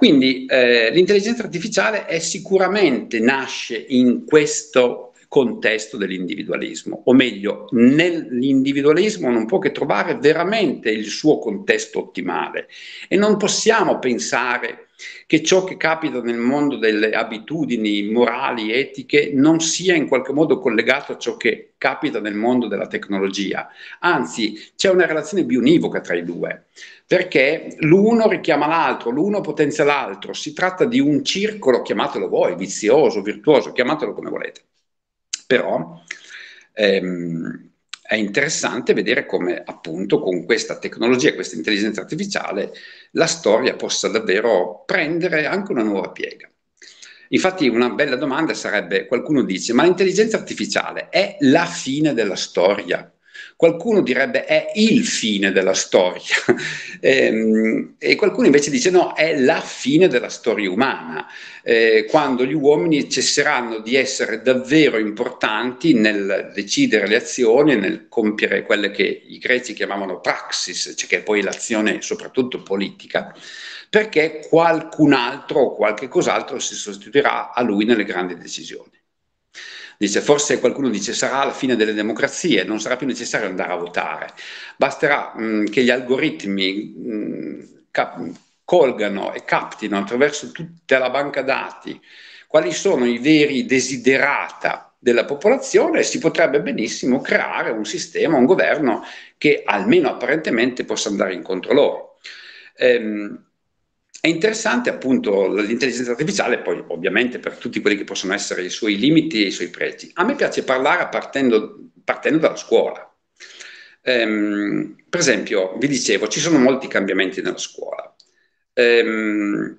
Quindi eh, l'intelligenza artificiale è sicuramente nasce in questo contesto dell'individualismo, o meglio, nell'individualismo non può che trovare veramente il suo contesto ottimale. E non possiamo pensare che ciò che capita nel mondo delle abitudini morali, etiche, non sia in qualche modo collegato a ciò che capita nel mondo della tecnologia. Anzi, c'è una relazione bionivoca tra i due, perché l'uno richiama l'altro, l'uno potenzia l'altro. Si tratta di un circolo, chiamatelo voi, vizioso, virtuoso, chiamatelo come volete. Però ehm, è interessante vedere come appunto con questa tecnologia, questa intelligenza artificiale, la storia possa davvero prendere anche una nuova piega. Infatti una bella domanda sarebbe, qualcuno dice, ma l'intelligenza artificiale è la fine della storia? Qualcuno direbbe è il fine della storia e, ehm, e, qualcuno invece dice no, è la fine della storia umana, eh, quando gli uomini cesseranno di essere davvero importanti nel decidere le azioni, nel compiere quelle che i greci chiamavano praxis, cioè che è poi l'azione soprattutto politica, perché qualcun altro o qualche cos'altro si sostituirà a lui nelle grandi decisioni. Dice, forse qualcuno dice sarà la fine delle democrazie, non sarà più necessario andare a votare, basterà mh, mm, che gli algoritmi mh, mm, cap- colgano e captino attraverso tutta la banca dati quali sono i veri desiderata della popolazione e si potrebbe benissimo creare un sistema, un governo che almeno apparentemente possa andare incontro loro. Ehm, è interessante appunto l'intelligenza artificiale, poi ovviamente per tutti quelli che possono essere i suoi limiti e i suoi pregi. A me piace parlare partendo, partendo dalla scuola. Ehm, per esempio, vi dicevo, ci sono molti cambiamenti nella scuola. Ehm,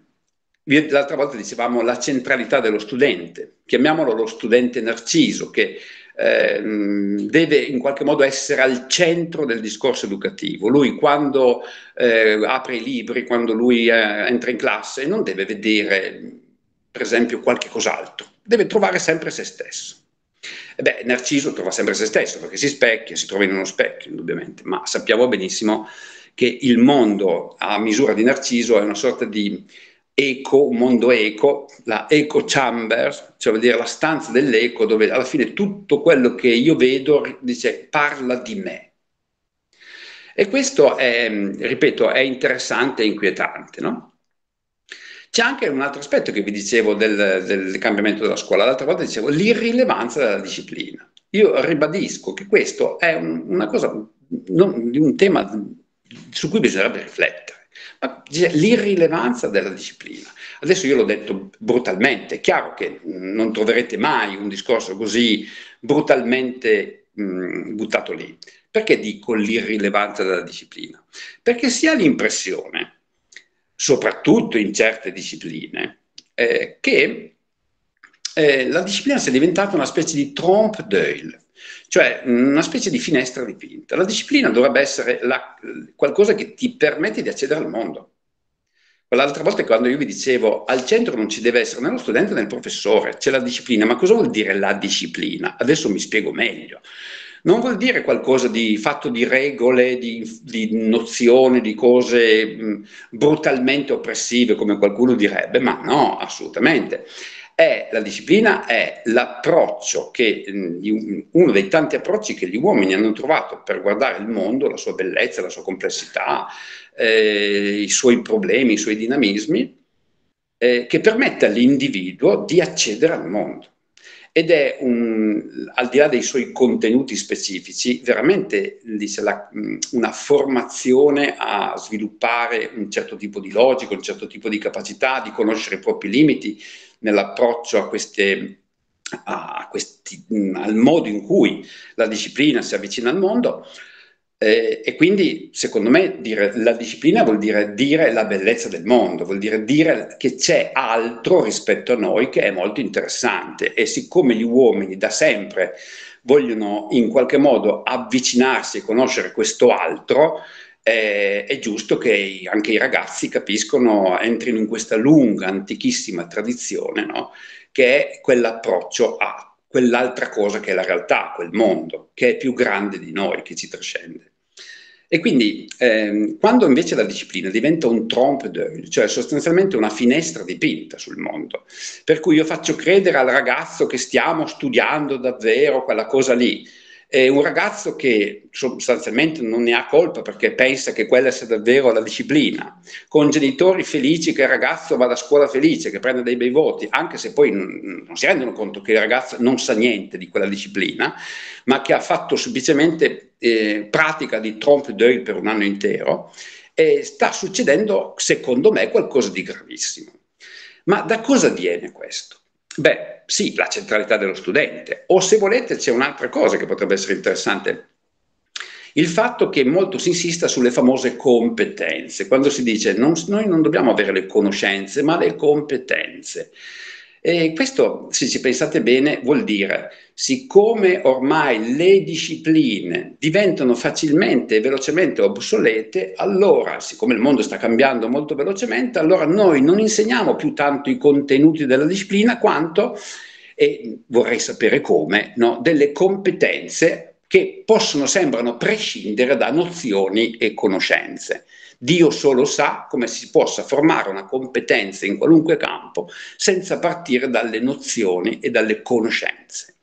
l'altra volta dicevamo la centralità dello studente, chiamiamolo lo studente narciso, che eh, deve in qualche modo essere al centro del discorso educativo. Lui quando eh, apre i libri, quando lui eh, entra in classe, non deve vedere, per esempio, qualche cos'altro, deve trovare sempre se stesso. E beh, Narciso trova sempre se stesso perché si specchia, si trova in uno specchio, indubbiamente, ma sappiamo benissimo che il mondo a misura di Narciso è una sorta di eco, un mondo eco, la eco chamber, cioè vuol dire la stanza dell'eco dove alla fine tutto quello che io vedo dice parla di me. E questo è, ripeto, è interessante e inquietante, no? C'è anche un altro aspetto che vi dicevo del, del cambiamento della scuola, l'altra volta dicevo l'irrilevanza della disciplina. Io ribadisco che questo è un, una cosa, non, un tema su cui bisognerebbe riflettere. Ma l'irrilevanza della disciplina. Adesso io l'ho detto brutalmente, è chiaro che non troverete mai un discorso così brutalmente mh, buttato lì. Perché dico l'irrilevanza della disciplina? Perché si ha l'impressione soprattutto in certe discipline, eh, che eh, la disciplina sia diventata una specie di trompe d'œil, cioè una specie di finestra dipinta. La disciplina dovrebbe essere la, qualcosa che ti permette di accedere al mondo. L'altra volta quando io vi dicevo al centro non ci deve essere né lo studente né il professore, c'è la disciplina, ma cosa vuol dire la disciplina? Adesso mi spiego meglio non vuol dire qualcosa di fatto di regole, di, di nozioni, di cose mh, brutalmente oppressive, come qualcuno direbbe, ma no, assolutamente. È, la disciplina è l'approccio che, mh, uno dei tanti approcci che gli uomini hanno trovato per guardare il mondo, la sua bellezza, la sua complessità, eh, i suoi problemi, i suoi dinamismi, eh, che permette all'individuo di accedere al mondo. Ed è un, al di là dei suoi contenuti specifici, veramente la, una formazione a sviluppare un certo tipo di logica, un certo tipo di capacità di conoscere i propri limiti nell'approccio a queste, questi, al modo in cui la disciplina si avvicina al mondo. Eh, e quindi, secondo me, dire la disciplina vuol dire dire la bellezza del mondo, vuol dire dire che c'è altro rispetto a noi che è molto interessante. E siccome gli uomini da sempre vogliono in qualche modo avvicinarsi e conoscere questo altro, eh, è giusto che anche i ragazzi capiscono, entrino in questa lunga, antichissima tradizione, no? che è quell'approccio a quell'altra cosa che è la realtà, quel mondo, che è più grande di noi, che ci trascende. E quindi ehm, quando invece la disciplina diventa un trompe d'œil, cioè sostanzialmente una finestra dipinta sul mondo, per cui io faccio credere al ragazzo che stiamo studiando davvero quella cosa lì, è un ragazzo che sostanzialmente non ne ha colpa perché pensa che quella sia davvero la disciplina, con genitori felici che il ragazzo vada a scuola felice, che prenda dei bei voti, anche se poi non, non si rendono conto che il ragazzo non sa niente di quella disciplina, ma che ha fatto semplicemente eh, pratica di trompe d'œil per un anno intero, e sta succedendo, secondo me, qualcosa di gravissimo. Ma da cosa viene questo? Beh, sì, la centralità dello studente, o se volete c'è un'altra cosa che potrebbe essere interessante. Il fatto che molto si insista sulle famose competenze, quando si dice non, noi non dobbiamo avere le conoscenze, ma le competenze. E questo, se ci pensate bene, vuol dire, siccome ormai le discipline diventano facilmente e velocemente obsolete, allora, siccome il mondo sta cambiando molto velocemente, allora noi non insegniamo più tanto i contenuti della disciplina quanto, e vorrei sapere come, no, delle competenze che possono, sembrano prescindere da nozioni e conoscenze. Dio solo sa come si possa formare una competenza in qualunque campo senza partire dalle nozioni e dalle conoscenze.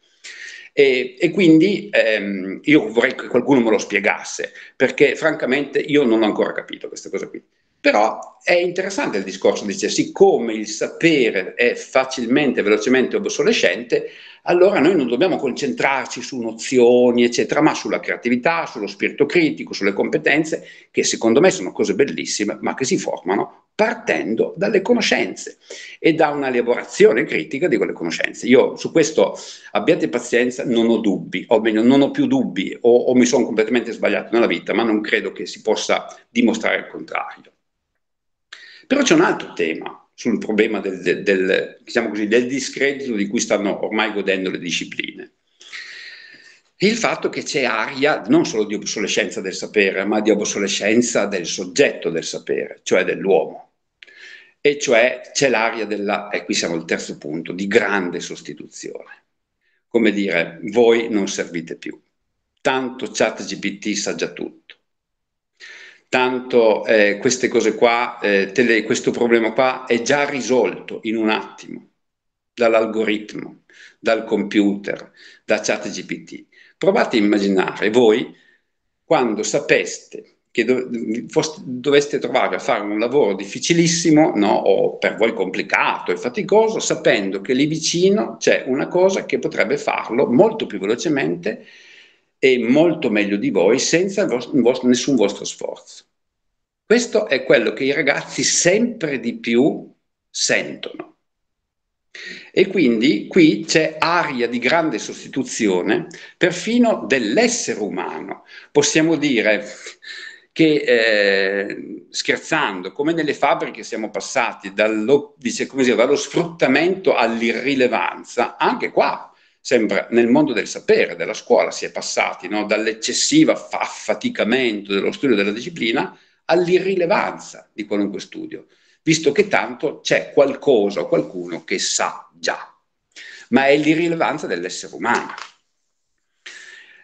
E, e quindi ehm, io vorrei che qualcuno me lo spiegasse, perché francamente io non ho ancora capito questa cosa qui. Però è interessante il discorso, dice, siccome il sapere è facilmente, velocemente obsolescente, allora noi non dobbiamo concentrarci su nozioni, eccetera, ma sulla creatività, sullo spirito critico, sulle competenze, che secondo me sono cose bellissime, ma che si formano partendo dalle conoscenze e da una elaborazione critica di quelle conoscenze. Io su questo abbiate pazienza, non ho dubbi, o meglio, non ho più dubbi, o, o mi sono completamente sbagliato nella vita, ma non credo che si possa dimostrare il contrario. Però c'è un altro tema sul problema del, del, del, diciamo così, del discredito di cui stanno ormai godendo le discipline. Il fatto che c'è aria non solo di obsolescenza del sapere, ma di obsolescenza del soggetto del sapere, cioè dell'uomo. E cioè c'è l'aria della, e qui siamo al terzo punto, di grande sostituzione come dire, voi non servite più. Tanto ChatGPT sa già tutto. Tanto eh, queste cose qua, eh, tele, questo problema qua è già risolto in un attimo dall'algoritmo, dal computer, da ChatGPT. Provate a immaginare voi quando sapeste che doveste trovare a fare un lavoro difficilissimo no? o per voi complicato e faticoso, sapendo che lì vicino c'è una cosa che potrebbe farlo molto più velocemente e molto meglio di voi senza vostro, nessun vostro sforzo. Questo è quello che i ragazzi sempre di più sentono. E quindi qui c'è aria di grande sostituzione perfino dell'essere umano. Possiamo dire che eh, scherzando, come nelle fabbriche siamo passati dallo, dice, dire, dallo sfruttamento all'irrilevanza, anche qua sembra nel mondo del sapere, della scuola, si è passati no? dall'eccessivo affaticamento dello studio della disciplina all'irrilevanza di qualunque studio, visto che tanto c'è qualcosa o qualcuno che sa già, ma è l'irrilevanza dell'essere umano.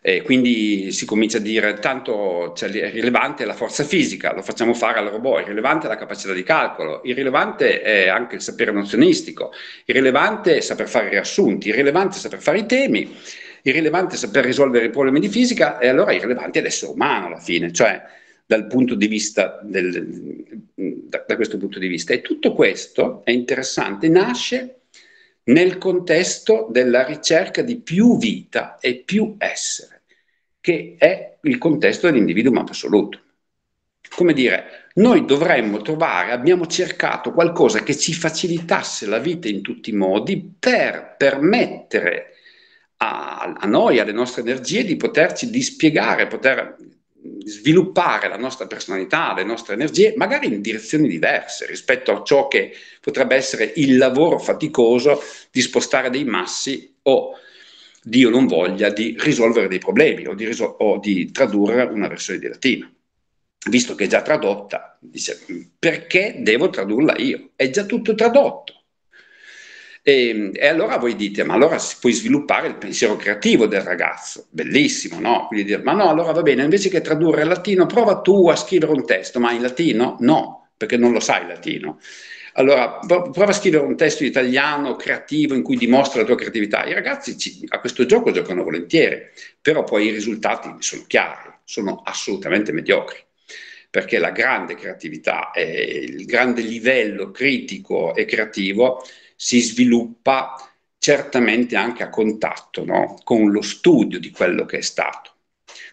E quindi si comincia a dire tanto cioè, rilevante è la forza fisica, lo facciamo fare al robot, è la capacità di calcolo, irrilevante è anche il sapere nozionistico, irrilevante è saper fare riassunti, irrilevante è saper fare i temi, irrilevante è saper risolvere i problemi di fisica e allora irrilevante è l'essere umano alla fine, cioè dal punto di vista del, da, da questo punto di vista. E tutto questo è interessante, nasce nel contesto della ricerca di più vita e più essere che è il contesto dell'individuo assoluto. Come dire, noi dovremmo trovare, abbiamo cercato qualcosa che ci facilitasse la vita in tutti i modi per permettere a, a noi, alle nostre energie, di poterci dispiegare, poter sviluppare la nostra personalità, le nostre energie, magari in direzioni diverse rispetto a ciò che potrebbe essere il lavoro faticoso di spostare dei massi o Dio non voglia di risolvere dei problemi o di, risol- o di tradurre una versione di latino. Visto che è già tradotta, dice perché devo tradurla io? È già tutto tradotto. E, e, allora voi dite, ma allora si può sviluppare il pensiero creativo del ragazzo, bellissimo, no? Quindi dire, ma no, allora va bene, invece che tradurre il latino, prova tu a scrivere un testo, ma in latino? No, perché non lo sai latino. Allora, prova a scrivere un testo italiano creativo in cui dimostra la tua creatività. I ragazzi ci, a questo gioco giocano volentieri, però poi i risultati sono chiari, sono assolutamente mediocri, perché la grande creatività e il grande livello critico e creativo si sviluppa certamente anche a contatto no? con lo studio di quello che è stato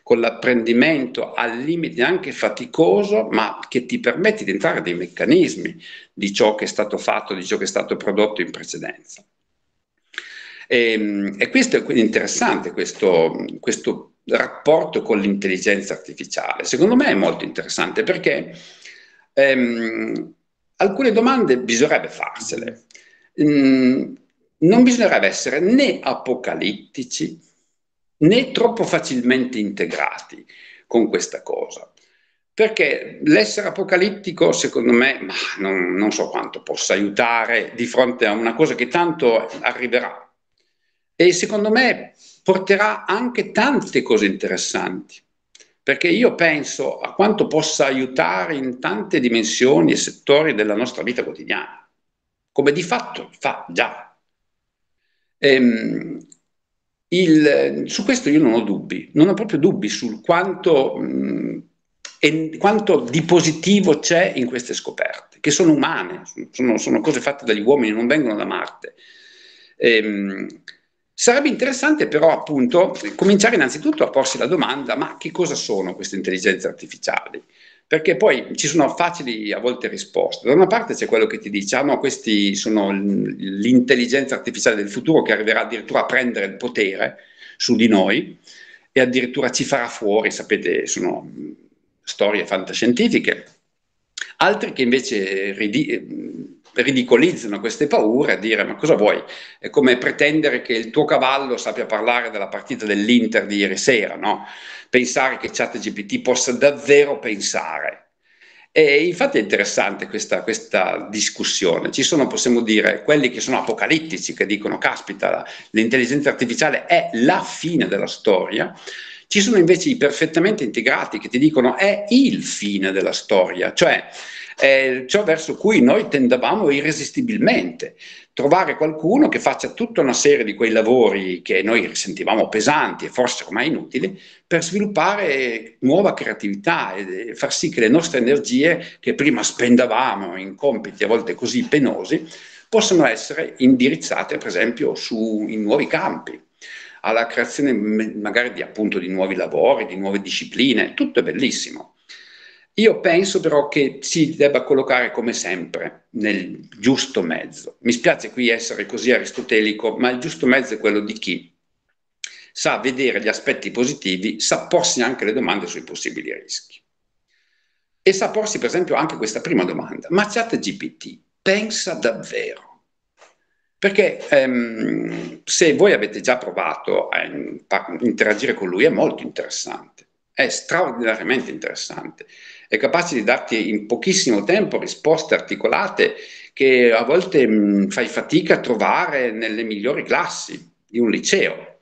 con l'apprendimento al limite anche faticoso, ma che ti permette di entrare nei meccanismi di ciò che è stato fatto, di ciò che è stato prodotto in precedenza. E, ehm, e questo è interessante, questo, questo rapporto con l'intelligenza artificiale. Secondo me è molto interessante perché ehm, alcune domande bisognerebbe farsele. Mm, non bisognerebbe essere né apocalittici né troppo facilmente integrati con questa cosa. Perché l'essere apocalittico, secondo me, non, non so quanto possa aiutare di fronte a una cosa che tanto arriverà. E secondo me porterà anche tante cose interessanti perché io penso a quanto possa aiutare in tante dimensioni e settori della nostra vita quotidiana, come di fatto fa già. Ehm, il, su questo io non ho dubbi, non ho proprio dubbi sul quanto, mh, e, quanto di positivo c'è in queste scoperte, che sono umane, sono, sono cose fatte dagli uomini, non vengono da Marte. Ehm, sarebbe interessante però appunto cominciare innanzitutto a porsi la domanda, ma che cosa sono queste intelligenze artificiali? Perché poi ci sono facili a volte risposte. Da una parte c'è quello che ti dice, ah no, questi sono l'intelligenza artificiale del futuro che arriverà addirittura a prendere il potere su di noi e addirittura ci farà fuori, sapete, sono storie fantascientifiche. Altri che invece ridi- ridicolizzano queste paure a dire ma cosa vuoi? È come pretendere che il tuo cavallo sappia parlare della partita dell'Inter di ieri sera, no? pensare che ChatGPT possa davvero pensare E infatti è interessante questa, questa, discussione. Ci sono, possiamo dire, quelli che sono apocalittici, che dicono, caspita, l'intelligenza artificiale è la fine della storia. Ci sono invece i perfettamente integrati che ti dicono è il fine della storia, cioè è ciò verso cui noi tendavamo irresistibilmente trovare qualcuno che faccia tutta una serie di quei lavori che noi sentivamo pesanti e forse ormai inutili, per sviluppare nuova creatività e far sì che le nostre energie, che prima spendavamo in compiti a volte così penosi, possano essere indirizzate, per esempio, su, in nuovi campi alla creazione magari di, appunto, di nuovi lavori, di nuove discipline, tutto è bellissimo. Io penso però che si debba collocare come sempre nel giusto mezzo. Mi spiace qui essere così aristotelico, ma il giusto mezzo è quello di chi sa vedere gli aspetti positivi, sa porsi anche le domande sui possibili rischi. E sa porsi per esempio anche questa prima domanda, ma ChatGPT pensa davvero? Perché ehm, se voi avete già provato a interagire con lui è molto interessante, è straordinariamente interessante è capace di darti in pochissimo tempo risposte articolate che a volte mh, fai fatica a trovare nelle migliori classi di un liceo.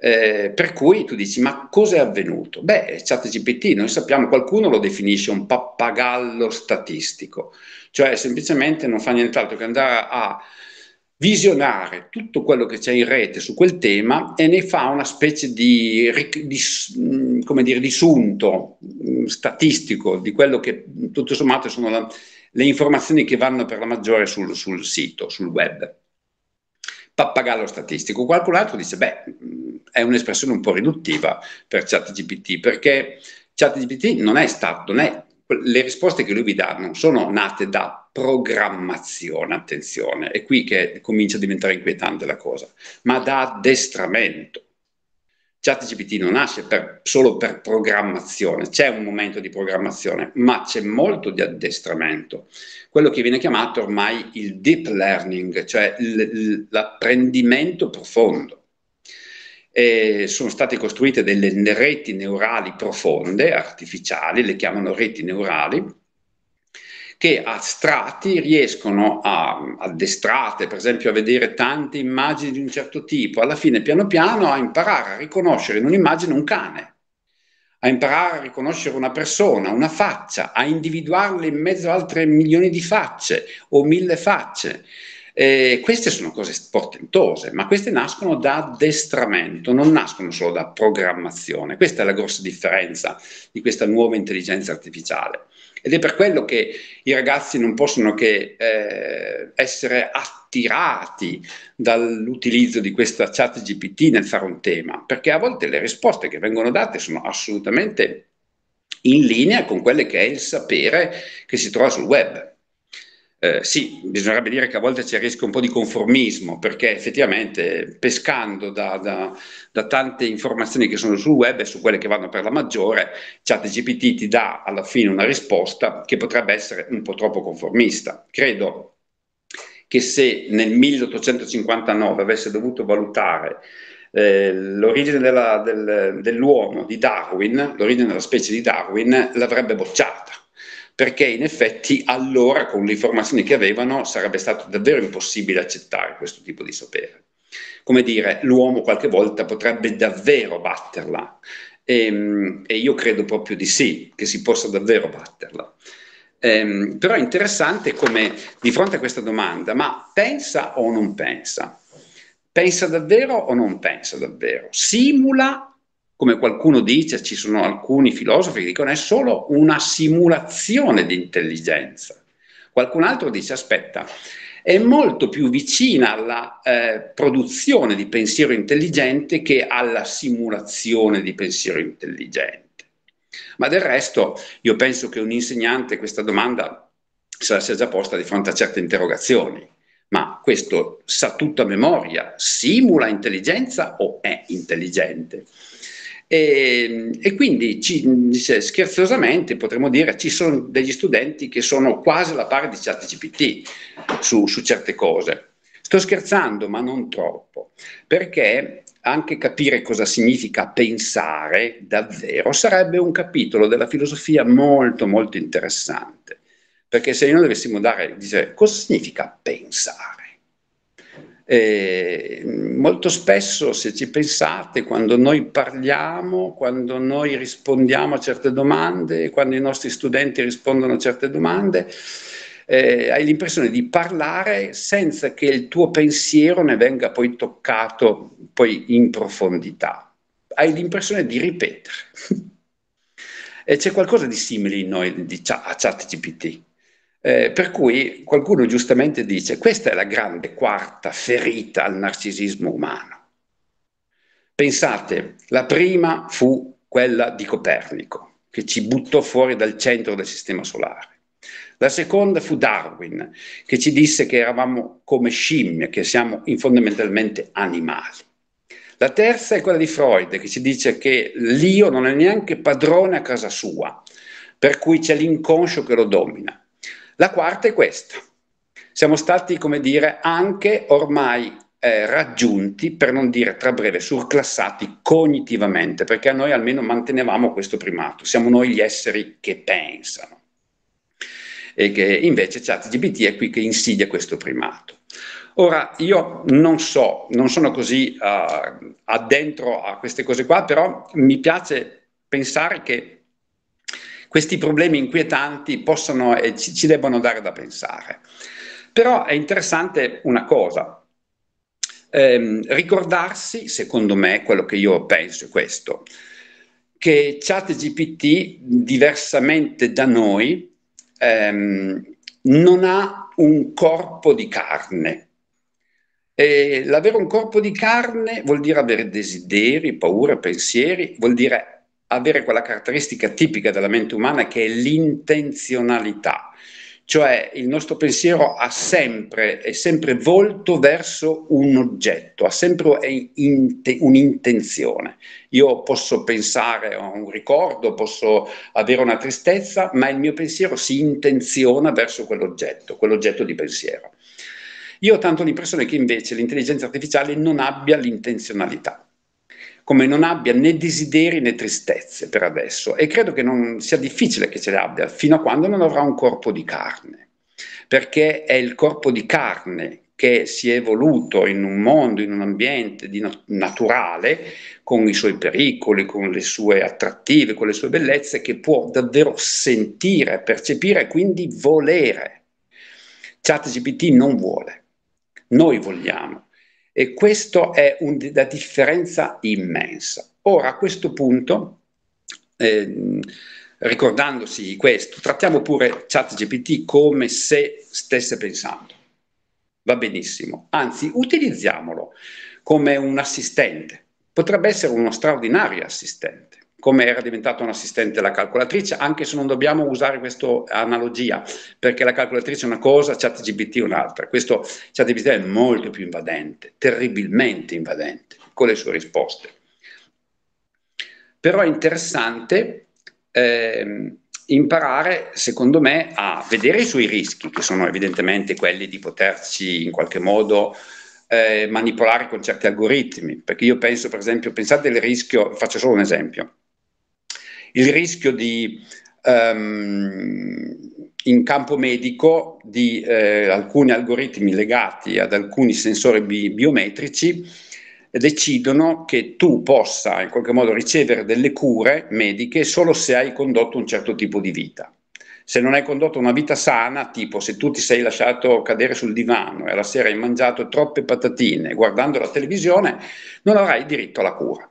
Eh, per cui tu dici, ma cosa è avvenuto? Beh, ChatGPT, noi sappiamo, qualcuno lo definisce un pappagallo statistico, cioè semplicemente non fa nient'altro che andare a visionare tutto quello che c'è in rete su quel tema e ne fa una specie di, di, mm, come dire, di sunto mm, statistico di quello che tutto sommato sono la, le informazioni che vanno per la maggiore sul, sul sito, sul web. Pappagallo statistico. Qualcun altro dice, beh, mm, è un'espressione un po' riduttiva per ChatGPT, perché ChatGPT non è stato, non è le risposte che lui vi dà non sono nate da programmazione, attenzione, è qui che comincia a diventare inquietante la cosa, ma da addestramento. ChatGPT non nasce per, solo per programmazione, c'è un momento di programmazione, ma c'è molto di addestramento, quello che viene chiamato ormai il deep learning, cioè l'apprendimento profondo eh, sono state costruite delle reti neurali profonde, artificiali, le chiamano reti neurali, che a strati riescono a, addestrate, per esempio, a vedere tante immagini di un certo tipo, alla fine piano piano a imparare a riconoscere in un'immagine un cane, a imparare a riconoscere una persona, una faccia, a individuarle in mezzo a altre milioni di facce o mille facce eh, queste sono cose portentose, ma queste nascono da addestramento, non nascono solo da programmazione. Questa è la grossa differenza di questa nuova intelligenza artificiale. Ed è per quello che i ragazzi non possono che eh, essere attirati dall'utilizzo di questa chat GPT nel fare un tema, perché a volte le risposte che vengono date sono assolutamente in linea con quelle che è il sapere che si trova sul web eh, sì, bisognerebbe dire che a volte c'è il rischio un po' di conformismo, perché effettivamente pescando da, da, da, tante informazioni che sono sul web e su quelle che vanno per la maggiore, ChatGPT ti dà alla fine una risposta che potrebbe essere un po' troppo conformista. Credo che se nel 1859 avesse dovuto valutare eh, l'origine della, del, dell'uomo di Darwin, l'origine della specie di Darwin, l'avrebbe bocciata perché in effetti allora con le informazioni che avevano sarebbe stato davvero impossibile accettare questo tipo di sapere. Come dire, l'uomo qualche volta potrebbe davvero batterla e, ehm, e io credo proprio di sì, che si possa davvero batterla. Eh, però è interessante come di fronte a questa domanda, ma pensa o non pensa? Pensa davvero o non pensa davvero? Simula come qualcuno dice, ci sono alcuni filosofi che dicono è solo una simulazione di intelligenza. Qualcun altro dice aspetta, è molto più vicina alla eh, produzione di pensiero intelligente che alla simulazione di pensiero intelligente. Ma del resto io penso che un insegnante questa domanda se la sia già posta di fronte a certe interrogazioni. Ma questo sa tutto a memoria, simula intelligenza o è intelligente? E, e quindi ci, dice, scherzosamente potremmo dire ci sono degli studenti che sono quasi alla pari di ChatGPT su, su certe cose. Sto scherzando, ma non troppo, perché anche capire cosa significa pensare davvero sarebbe un capitolo della filosofia molto molto interessante. Perché se noi dovessimo dare, dire cosa significa pensare? Eh, molto spesso, se ci pensate, quando noi parliamo, quando noi rispondiamo a certe domande, quando i nostri studenti rispondono a certe domande, eh, hai l'impressione di parlare senza che il tuo pensiero ne venga poi toccato poi in profondità. Hai l'impressione di ripetere. e c'è qualcosa di simile in noi di, a ChatGPT. Eh, per cui qualcuno giustamente dice questa è la grande quarta ferita al narcisismo umano. Pensate, la prima fu quella di Copernico, che ci buttò fuori dal centro del sistema solare. La seconda fu Darwin, che ci disse che eravamo come scimmie, che siamo fondamentalmente animali. La terza è quella di Freud, che ci dice che l'io non è neanche padrone a casa sua, per cui c'è l'inconscio che lo domina. La quarta è questa. Siamo stati, come dire, anche ormai eh, raggiunti, per non dire tra breve, surclassati cognitivamente, perché a noi almeno mantenevamo questo primato. Siamo noi gli esseri che pensano. E che invece ChatGPT è qui che insidia questo primato. Ora, io non so, non sono così uh, addentro a queste cose qua, però mi piace pensare che questi problemi inquietanti possano e ci, ci debbano dare da pensare. Però è interessante una cosa, ehm, ricordarsi, secondo me, quello che io penso è questo, che ChatGPT, diversamente da noi, ehm, non ha un corpo di carne. E l'avere un corpo di carne vuol dire avere desideri, paure, pensieri, vuol dire avere quella caratteristica tipica della mente umana che è l'intenzionalità, cioè il nostro pensiero ha sempre, è sempre volto verso un oggetto, ha sempre un'intenzione. Io posso pensare a un ricordo, posso avere una tristezza, ma il mio pensiero si intenziona verso quell'oggetto, quell'oggetto di pensiero. Io ho tanto l'impressione che invece l'intelligenza artificiale non abbia l'intenzionalità come non abbia né desideri né tristezze per adesso e credo che non sia difficile che ce le abbia fino a quando non avrà un corpo di carne, perché è il corpo di carne che si è evoluto in un mondo, in un ambiente naturale, con i suoi pericoli, con le sue attrattive, con le sue bellezze, che può davvero sentire, percepire e quindi volere. ChatGPT non vuole, noi vogliamo. E questa è una differenza immensa. Ora, a questo punto, eh, ricordandosi questo, trattiamo pure ChatGPT come se stesse pensando. Va benissimo, anzi, utilizziamolo come un assistente. Potrebbe essere uno straordinario assistente come era diventato un assistente la calcolatrice, anche se non dobbiamo usare questa analogia, perché la calcolatrice è una cosa, ChatGPT è un'altra. Questo ChatGPT è molto più invadente, terribilmente invadente, con le sue risposte. Però è interessante eh, imparare, secondo me, a vedere i suoi rischi, che sono evidentemente quelli di poterci in qualche modo eh, manipolare con certi algoritmi, perché io penso, per esempio, pensate al rischio, faccio solo un esempio, il rischio di, um, in campo medico di eh, alcuni algoritmi legati ad alcuni sensori bi- biometrici decidono che tu possa in qualche modo ricevere delle cure mediche solo se hai condotto un certo tipo di vita. Se non hai condotto una vita sana, tipo se tu ti sei lasciato cadere sul divano e alla sera hai mangiato troppe patatine guardando la televisione, non avrai diritto alla cura.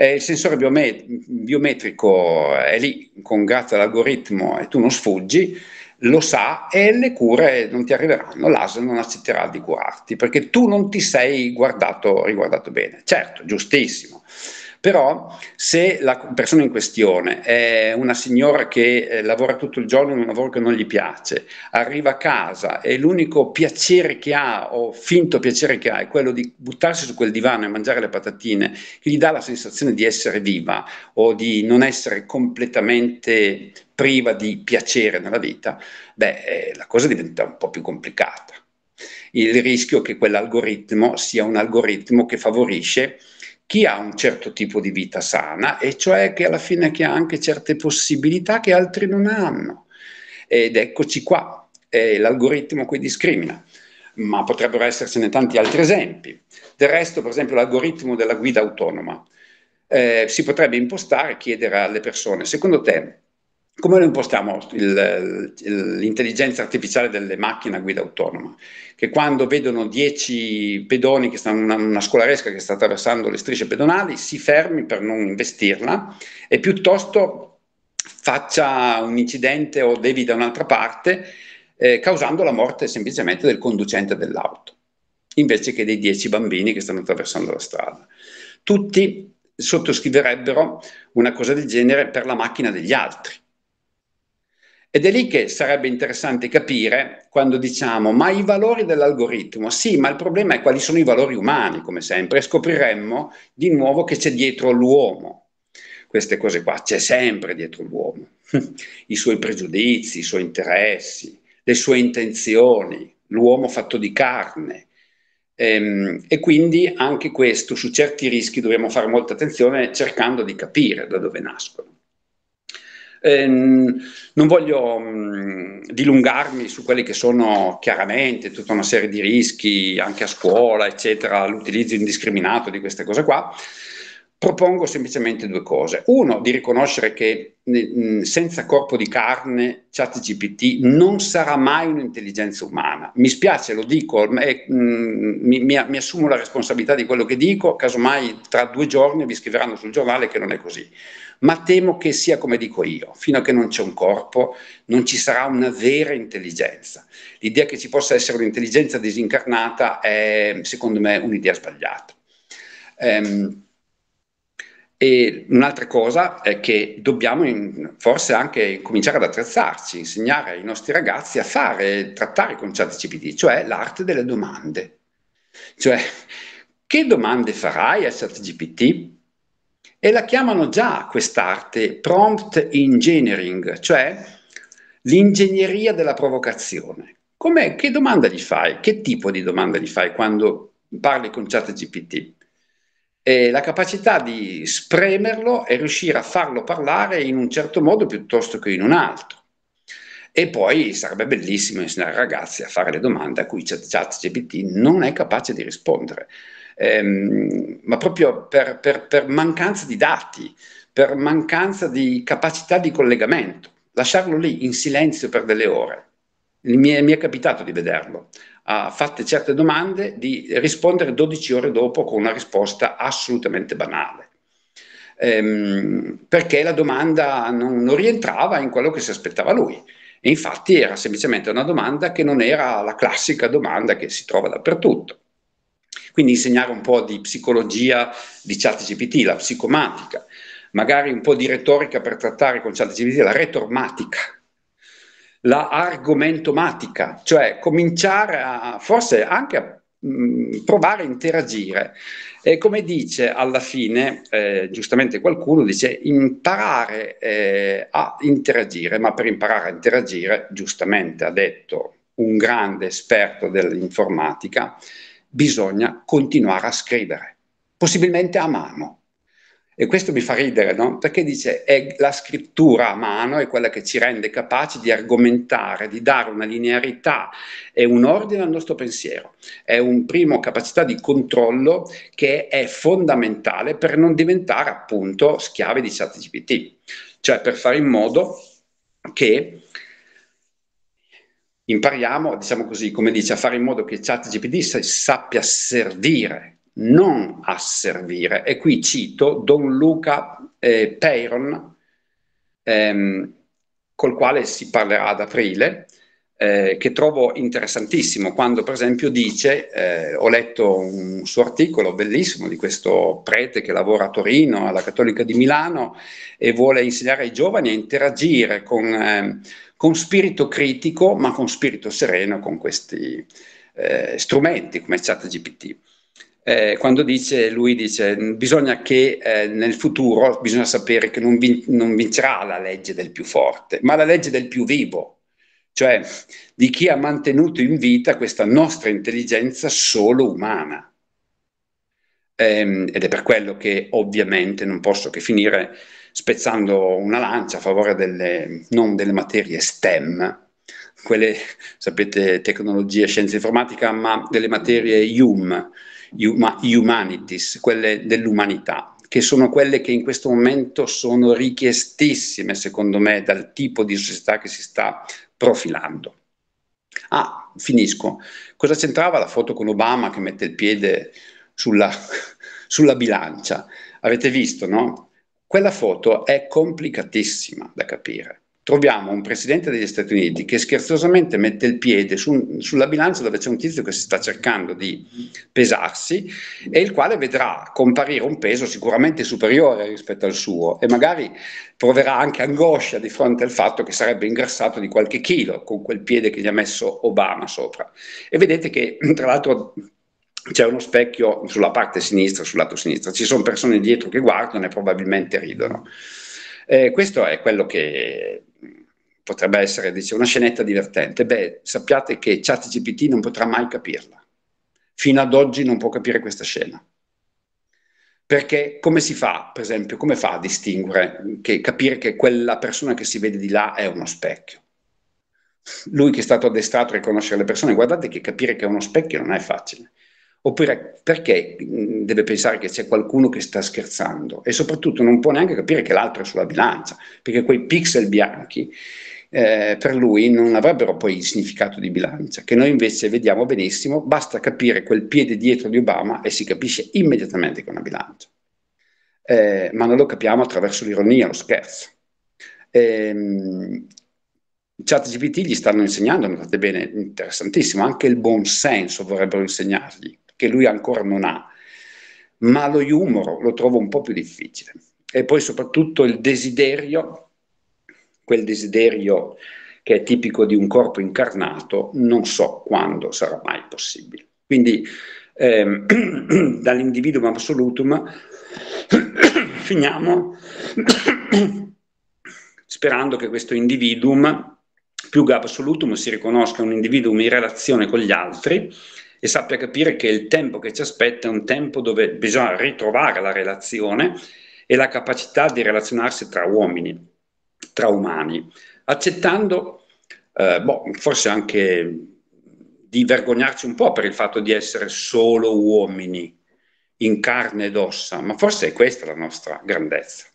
Eh, il sensore biomet- biometrico è lì, con grazie all'algoritmo, e tu non sfuggi, lo sa e le cure non ti arriveranno, l'ASL non accetterà di curarti perché tu non ti sei guardato, riguardato bene. Certo, giustissimo, però se la persona in questione è una signora che eh, lavora tutto il giorno in un lavoro che non gli piace, arriva a casa e l'unico piacere che ha o finto piacere che ha è quello di buttarsi su quel divano e mangiare le patatine, che gli dà la sensazione di essere viva o di non essere completamente priva di piacere nella vita, beh, eh, la cosa diventa un po' più complicata. Il rischio che quell'algoritmo sia un algoritmo che favorisce chi ha un certo tipo di vita sana e cioè che alla fine che ha anche certe possibilità che altri non hanno. Ed eccoci qua, è l'algoritmo qui discrimina, ma potrebbero essercene tanti altri esempi. Del resto, per esempio, l'algoritmo della guida autonoma eh, si potrebbe impostare e chiedere alle persone, secondo te, come lo impostiamo il, l'intelligenza artificiale delle macchine a guida autonoma? Che quando vedono 10 pedoni che stanno, una, una scolaresca che sta attraversando le strisce pedonali, si fermi per non investirla e piuttosto faccia un incidente o devi da un'altra parte, eh, causando la morte semplicemente del conducente dell'auto, invece che dei 10 bambini che stanno attraversando la strada. Tutti sottoscriverebbero una cosa del genere per la macchina degli altri ed è lì che sarebbe interessante capire quando diciamo ma i valori dell'algoritmo, sì, ma il problema è quali sono i valori umani, come sempre, e scopriremmo di nuovo che c'è dietro l'uomo. Queste cose qua, c'è sempre dietro l'uomo, i suoi pregiudizi, i suoi interessi, le sue intenzioni, l'uomo fatto di carne. Ehm, e quindi anche questo, su certi rischi dobbiamo fare molta attenzione cercando di capire da dove nascono. Eh, non voglio mh, dilungarmi su quelli che sono chiaramente tutta una serie di rischi anche a scuola, eccetera, l'utilizzo indiscriminato di queste cose qua. Propongo semplicemente due cose. Uno, di riconoscere che mh, senza corpo di carne ChatGPT non sarà mai un'intelligenza umana. Mi spiace, lo dico, e, mh, mi, mi, mi assumo la responsabilità di quello che dico, casomai tra due giorni vi scriveranno sul giornale che non è così ma temo che sia come dico io, fino a che non c'è un corpo non ci sarà una vera intelligenza. L'idea che ci possa essere un'intelligenza disincarnata è secondo me un'idea sbagliata. Um, e un'altra cosa è che dobbiamo in, forse anche cominciare ad attrezzarci, insegnare ai nostri ragazzi a fare, trattare con ChatGPT, cioè l'arte delle domande. Cioè, che domande farai a ChatGPT? E la chiamano già quest'arte prompt engineering, cioè l'ingegneria della provocazione. Com'è, che domanda gli fai? Che tipo di domanda gli fai quando parli con ChatGPT? E la capacità di spremerlo e riuscire a farlo parlare in un certo modo piuttosto che in un altro. E poi sarebbe bellissimo insegnare ai ragazzi a fare le domande a cui ChatGPT non è capace di rispondere ehm, ma proprio per, per, per mancanza di dati, per mancanza di capacità di collegamento. Lasciarlo lì in silenzio per delle ore. Mi è, mi è capitato di vederlo. Ha fatto certe domande di rispondere 12 ore dopo con una risposta assolutamente banale. Ehm, perché la domanda non, non rientrava in quello che si aspettava lui. E infatti era semplicemente una domanda che non era la classica domanda che si trova dappertutto. Quindi insegnare un po' di psicologia di ChatGPT, la psicomatica, magari un po' di retorica per trattare con ChatGPT la retormatica, la argomentomatica, cioè cominciare a forse anche a mm, provare a interagire. E come dice alla fine, eh, giustamente qualcuno dice imparare eh, a interagire, ma per imparare a interagire, giustamente ha detto un grande esperto dell'informatica, bisogna continuare a scrivere, possibilmente a mano. E questo mi fa ridere, no? Perché dice è la scrittura a mano è quella che ci rende capaci di argomentare, di dare una linearità e un ordine al nostro pensiero. È una prima capacità di controllo che è fondamentale per non diventare appunto schiave di ChatGPT, cioè per fare in modo che impariamo, diciamo così, come dice, a fare in modo che ChatGPT sappia servire, non asservire. E qui cito Don Luca eh, Peyron, ehm, col quale si parlerà ad aprile, eh, che trovo interessantissimo quando per esempio dice, eh, ho letto un suo articolo bellissimo di questo prete che lavora a Torino, alla Cattolica di Milano, e vuole insegnare ai giovani a interagire con eh, con spirito critico, ma con spirito sereno con questi eh, strumenti come ChatGPT. Eh, quando dice, lui dice, bisogna che eh, nel futuro bisogna sapere che non, vin- non vincerà la legge del più forte, ma la legge del più vivo, cioè di chi ha mantenuto in vita questa nostra intelligenza solo umana. ehm, ed è per quello che ovviamente non posso che finire spezzando una lancia a favore delle, non delle materie STEM, quelle, sapete, tecnologie, scienze informatica, ma delle materie HUM, humanities, quelle dell'umanità, che sono quelle che in questo momento sono richiestissime, secondo me, dal tipo di società che si sta profilando. Ah, finisco. Cosa c'entrava la foto con Obama che mette il piede sulla, sulla bilancia? Avete visto, no? Quella foto è complicatissima da capire troviamo un presidente degli Stati Uniti che scherzosamente mette il piede su, sulla bilancia dove c'è un tizio che si sta cercando di pesarsi e il quale vedrà comparire un peso sicuramente superiore rispetto al suo e magari proverà anche angoscia di fronte al fatto che sarebbe ingrassato di qualche chilo con quel piede che gli ha messo Obama sopra. E vedete che tra l'altro c'è uno specchio sulla parte sinistra, sul lato sinistro, ci sono persone dietro che guardano e probabilmente ridono. Eh, questo è quello che potrebbe essere dice, una scenetta divertente. Beh, sappiate che ChatGPT non potrà mai capirla. Fino ad oggi non può capire questa scena. Perché come si fa, per esempio, come fa a distinguere, che, capire che quella persona che si vede di là è uno specchio? Lui che è stato addestrato a riconoscere le persone, guardate che capire che è uno specchio non è facile. Oppure perché deve pensare che c'è qualcuno che sta scherzando? E soprattutto non può neanche capire che l'altro è sulla bilancia, perché quei pixel bianchi eh, per lui non avrebbero poi il significato di bilancia, che noi invece vediamo benissimo, basta capire quel piede dietro di Obama e si capisce immediatamente che è una bilancia. Eh, ma non lo capiamo attraverso l'ironia, lo scherzo. Eh, ChatGPT gli stanno insegnando, notate bene, interessantissimo, anche il buon senso vorrebbero insegnargli che lui ancora non ha, ma lo humor lo trovo un po' più difficile. E poi soprattutto il desiderio, quel desiderio che è tipico di un corpo incarnato, non so quando sarà mai possibile. Quindi ehm, dall'individuum absolutum finiamo sperando che questo individuum più che assolutum si riconosca un individuum in relazione con gli altri e sappia capire che il tempo che ci aspetta è un tempo dove bisogna ritrovare la relazione e la capacità di relazionarsi tra uomini, tra umani, accettando, eh, boh, forse anche di vergognarci un po' per il fatto di essere solo uomini in carne ed ossa, ma forse è questa la nostra grandezza.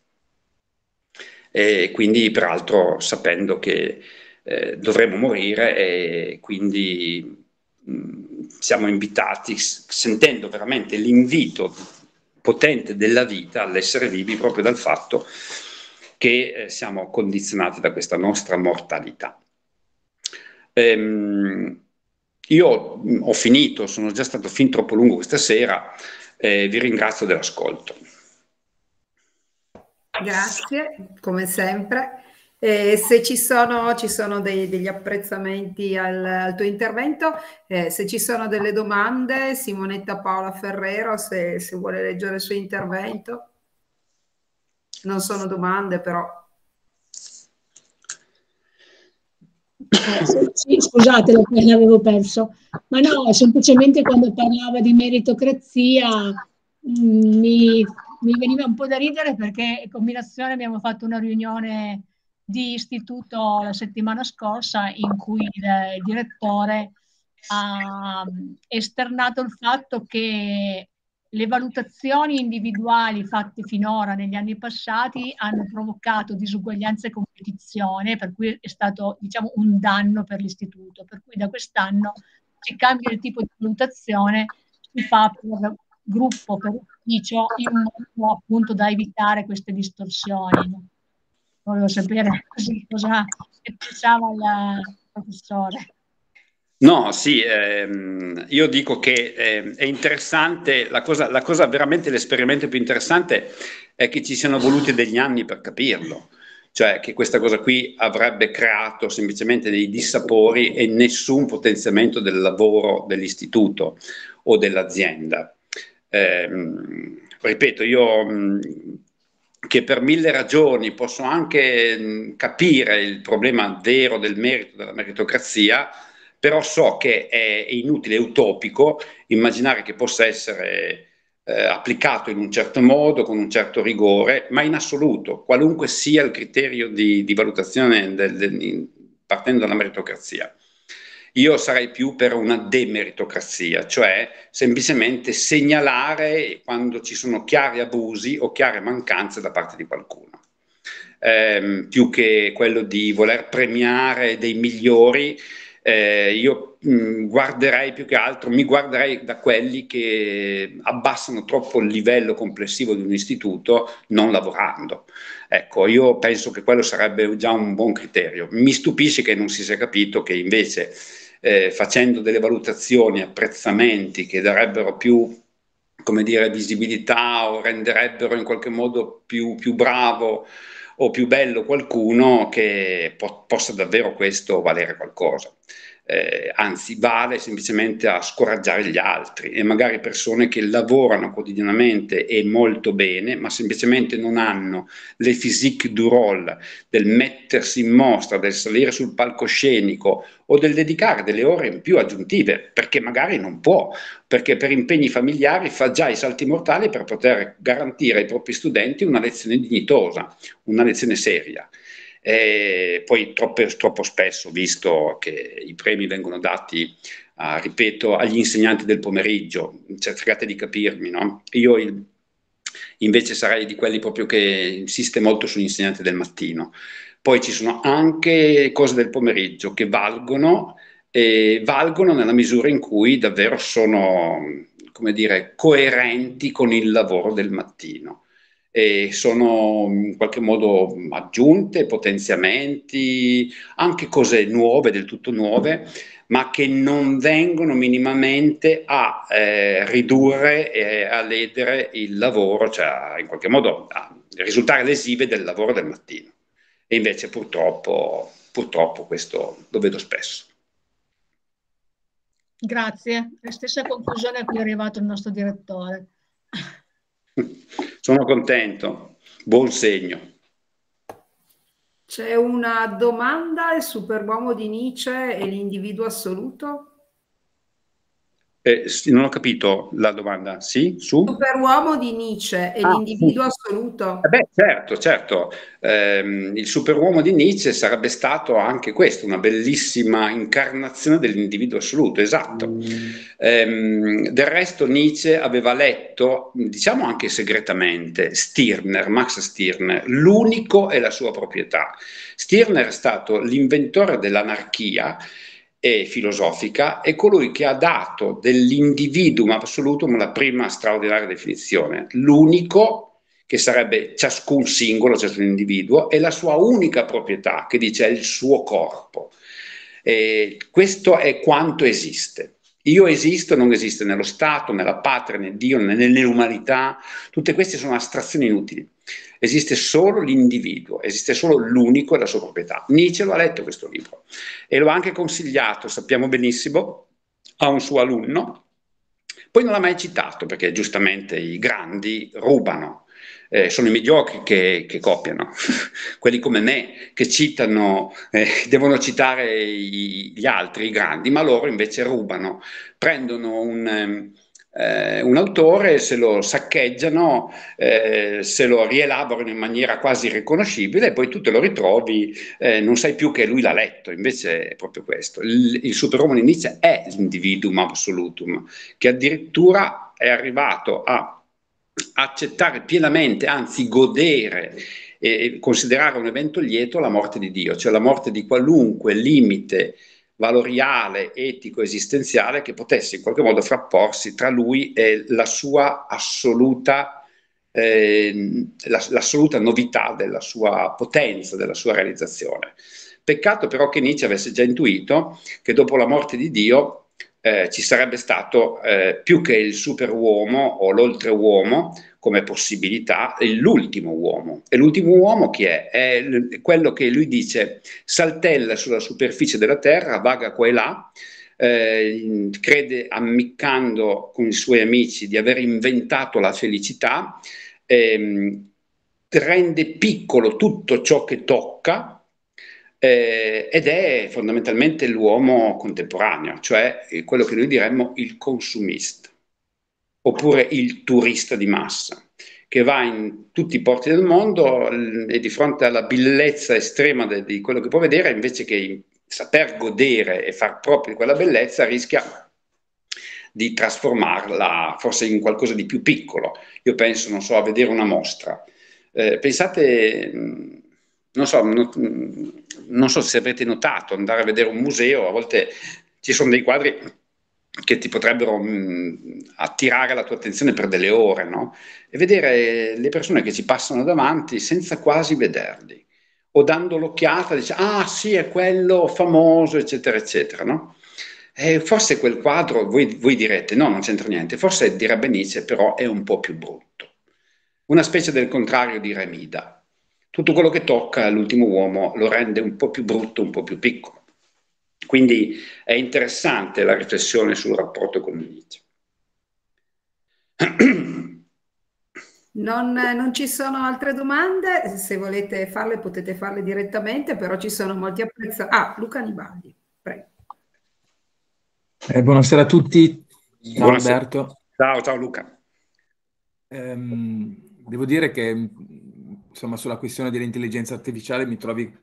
E quindi, peraltro, sapendo che eh, dovremo morire e quindi siamo invitati, sentendo veramente l'invito potente della vita all'essere vivi proprio dal fatto che eh, siamo condizionati da questa nostra mortalità. Ehm, io ho finito, sono già stato fin troppo lungo questa sera, eh, vi ringrazio dell'ascolto. Grazie, come sempre. Eh, se ci sono, ci sono dei, degli apprezzamenti al, al tuo intervento, eh, se ci sono delle domande, Simonetta Paola Ferrero, se, se vuole leggere il suo intervento. Non sono domande, però. Eh, sì, scusate, l'avevo perso. Ma no, semplicemente quando parlava di meritocrazia mm, mi, mi veniva un po' da ridere perché con Combinazione abbiamo fatto una riunione di istituto la settimana scorsa in cui il direttore ha esternato il fatto che le valutazioni individuali fatte finora negli anni passati hanno provocato disuguaglianza e competizione, per cui è stato diciamo, un danno per l'istituto. Per cui da quest'anno si cambia il tipo di valutazione, si fa per gruppo, per ufficio, in modo appunto da evitare queste distorsioni volevo sapere così cosa pensava il professore. No, sì, ehm, io dico che eh, è interessante, la cosa, la cosa veramente, l'esperimento più interessante è che ci siano voluti degli anni per capirlo, cioè che questa cosa qui avrebbe creato semplicemente dei dissapori e nessun potenziamento del lavoro dell'istituto o dell'azienda. Eh, ripeto, io mh, che per mille ragioni posso anche mh, capire il problema vero del merito, della meritocrazia, però so che è inutile, è utopico immaginare che possa essere eh, applicato in un certo modo, con un certo rigore, ma in assoluto, qualunque sia il criterio di, di valutazione del, del, partendo dalla meritocrazia. Io sarei più per una demeritocrazia, cioè semplicemente segnalare quando ci sono chiari abusi o chiare mancanze da parte di qualcuno. Eh, più che quello di voler premiare dei migliori, eh, io mh, mm, guarderei più che altro, mi guarderei da quelli che abbassano troppo il livello complessivo di un istituto non lavorando. Ecco, io penso che quello sarebbe già un buon criterio. Mi stupisce che non si sia capito che invece eh, facendo delle valutazioni, apprezzamenti che darebbero più come dire, visibilità o renderebbero in qualche modo più, più bravo o più bello qualcuno che po- possa davvero questo valere qualcosa eh, anzi vale semplicemente a scoraggiare gli altri e magari persone che lavorano quotidianamente e molto bene, ma semplicemente non hanno le physique du rôle del mettersi in mostra, del salire sul palcoscenico o del dedicare delle ore in più aggiuntive, perché magari non può, perché per impegni familiari fa già i salti mortali per poter garantire ai propri studenti una lezione dignitosa, una lezione seria. E poi troppo, troppo spesso, visto che i premi vengono dati, uh, ripeto, agli insegnanti del pomeriggio, cioè, cercate di capirmi, no? Io il, invece sarei di quelli proprio che insiste molto sugli insegnanti del mattino. Poi ci sono anche cose del pomeriggio che valgono, e valgono nella misura in cui davvero sono, come dire, coerenti con il lavoro del mattino e sono in qualche modo aggiunte, potenziamenti, anche cose nuove, del tutto nuove, ma che non vengono minimamente a eh, ridurre e a ledere il lavoro, cioè in qualche modo a risultare lesive del lavoro del mattino. E invece purtroppo, purtroppo questo lo vedo spesso. Grazie, la stessa conclusione a cui è arrivato il nostro direttore. Sono contento, buon segno. C'è una domanda, il superuomo di Nietzsche è l'individuo assoluto? Eh, non ho capito la domanda, sì? Su? Superuomo di Nietzsche è ah, l'individuo sì. assoluto? Eh beh, certo, certo. Eh, il superuomo di Nietzsche sarebbe stato anche questo, una bellissima incarnazione dell'individuo assoluto, esatto. Mm. Eh, del resto Nietzsche aveva letto, diciamo anche segretamente, Stirner, Max Stirner, l'unico e la sua proprietà. Stirner è stato l'inventore dell'anarchia e filosofica è colui che ha dato dell'individuum assolutum la prima straordinaria definizione, l'unico che sarebbe ciascun singolo, ciascun individuo, e la sua unica proprietà, che dice è il suo corpo. E questo è quanto esiste. Io esisto, non esiste nello Stato, nella patria, né Dio, né nell'umanità, tutte queste sono astrazioni inutili esiste solo l'individuo, esiste solo l'unico e la sua proprietà. Nietzsche lo ha letto questo libro e lo ha anche consigliato, sappiamo benissimo, a un suo alunno, poi non l'ha mai citato perché giustamente i grandi rubano, eh, sono i mediocri che, che copiano, quelli come me che citano, eh, devono citare i, gli altri, i grandi, ma loro invece rubano, prendono un... Um, eh, un autore, se lo saccheggiano, eh, se lo rielaborano in maniera quasi riconoscibile e poi tu te lo ritrovi, eh, non sai più che lui l'ha letto, invece è proprio questo. Il, il superuomo Nietzsche è l'individuum absolutum, che addirittura è arrivato a accettare pienamente, anzi godere e considerare un evento lieto la morte di Dio, cioè la morte di qualunque limite valoriale, etico, esistenziale che potesse in qualche modo frapporsi tra lui e la sua assoluta, eh, la, l'assoluta novità della sua potenza, della sua realizzazione. Peccato però che Nietzsche avesse già intuito che dopo la morte di Dio eh, ci sarebbe stato eh, più che il superuomo o l'oltreuomo come possibilità l'ultimo uomo. E l'ultimo uomo chi è? È quello che lui dice saltella sulla superficie della terra, vaga qua e là, eh, crede ammiccando con i suoi amici di aver inventato la felicità, ehm, rende piccolo tutto ciò che tocca eh, ed è fondamentalmente l'uomo contemporaneo, cioè quello che noi diremmo il consumista. oppure il turista di massa che va in tutti i porti del mondo e di fronte alla bellezza estrema de, di quello che può vedere, invece che saper godere e far proprio quella bellezza, rischia di trasformarla forse in qualcosa di più piccolo. Io penso, non so, a vedere una mostra. Eh, pensate, non so, no, non so se avete notato, andare a vedere un museo, a volte ci sono dei quadri che ti potrebbero mh, attirare la tua attenzione per delle ore, no? E vedere le persone che ci passano davanti senza quasi vederli, o dando l'occhiata, dice, ah sì, è quello famoso, eccetera, eccetera, no? E forse quel quadro, voi, voi direte, no, non c'entra niente, forse direbbe Nietzsche, però è un po' più brutto. Una specie del contrario di Remida. Tutto quello che tocca l'ultimo uomo lo rende un po' più brutto, un po' più piccolo. Quindi è interessante la riflessione sul rapporto con Nietzsche. Non, non, ci sono altre domande, se volete farle potete farle direttamente, però ci sono molti apprezzamenti. Ah, Luca Nibaldi, prego. Eh, buonasera a tutti, ciao buonasera. Alberto. Ciao, ciao Luca. Ehm, devo dire che insomma, sulla questione dell'intelligenza artificiale mi trovi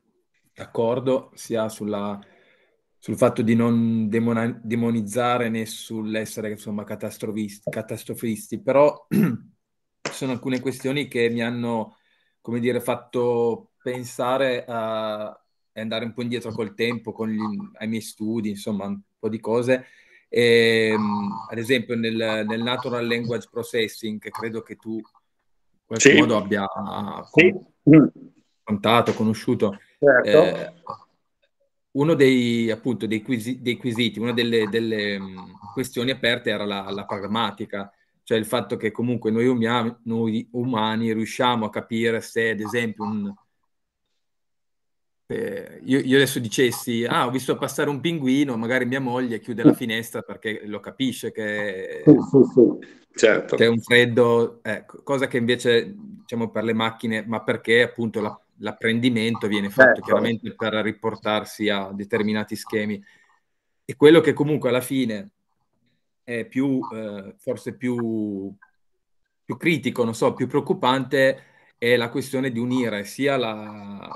d'accordo sia sulla sul fatto di non demona- demonizzare né sull'essere insomma catastrofisti, però ci sono alcune questioni che mi hanno, come dire, fatto pensare a andare un po' indietro col tempo, con gli, ai miei studi, insomma, un po' di cose. E, ehm, ad esempio nel, nel, Natural Language Processing, che credo che tu qualche sì. modo abbia sì. contato, conosciuto, certo. eh, uno dei, appunto, dei, quisi, dei quesiti, una delle, delle mh, mm, questioni aperte era la, la, pragmatica, cioè il fatto che comunque noi, umani, noi umani riusciamo a capire se, ad esempio, un, eh, io, io, adesso dicessi, ah, ho visto passare un pinguino, magari mia moglie chiude la finestra perché lo capisce che, sì, sì, sì. Certo. che è un freddo, ecco, cosa che invece, diciamo, per le macchine, ma perché appunto la, l'apprendimento viene fatto certo. chiaramente per riportarsi a determinati schemi. E quello che comunque alla fine è più, eh, forse più, più critico, non so, più preoccupante è la questione di unire sia la,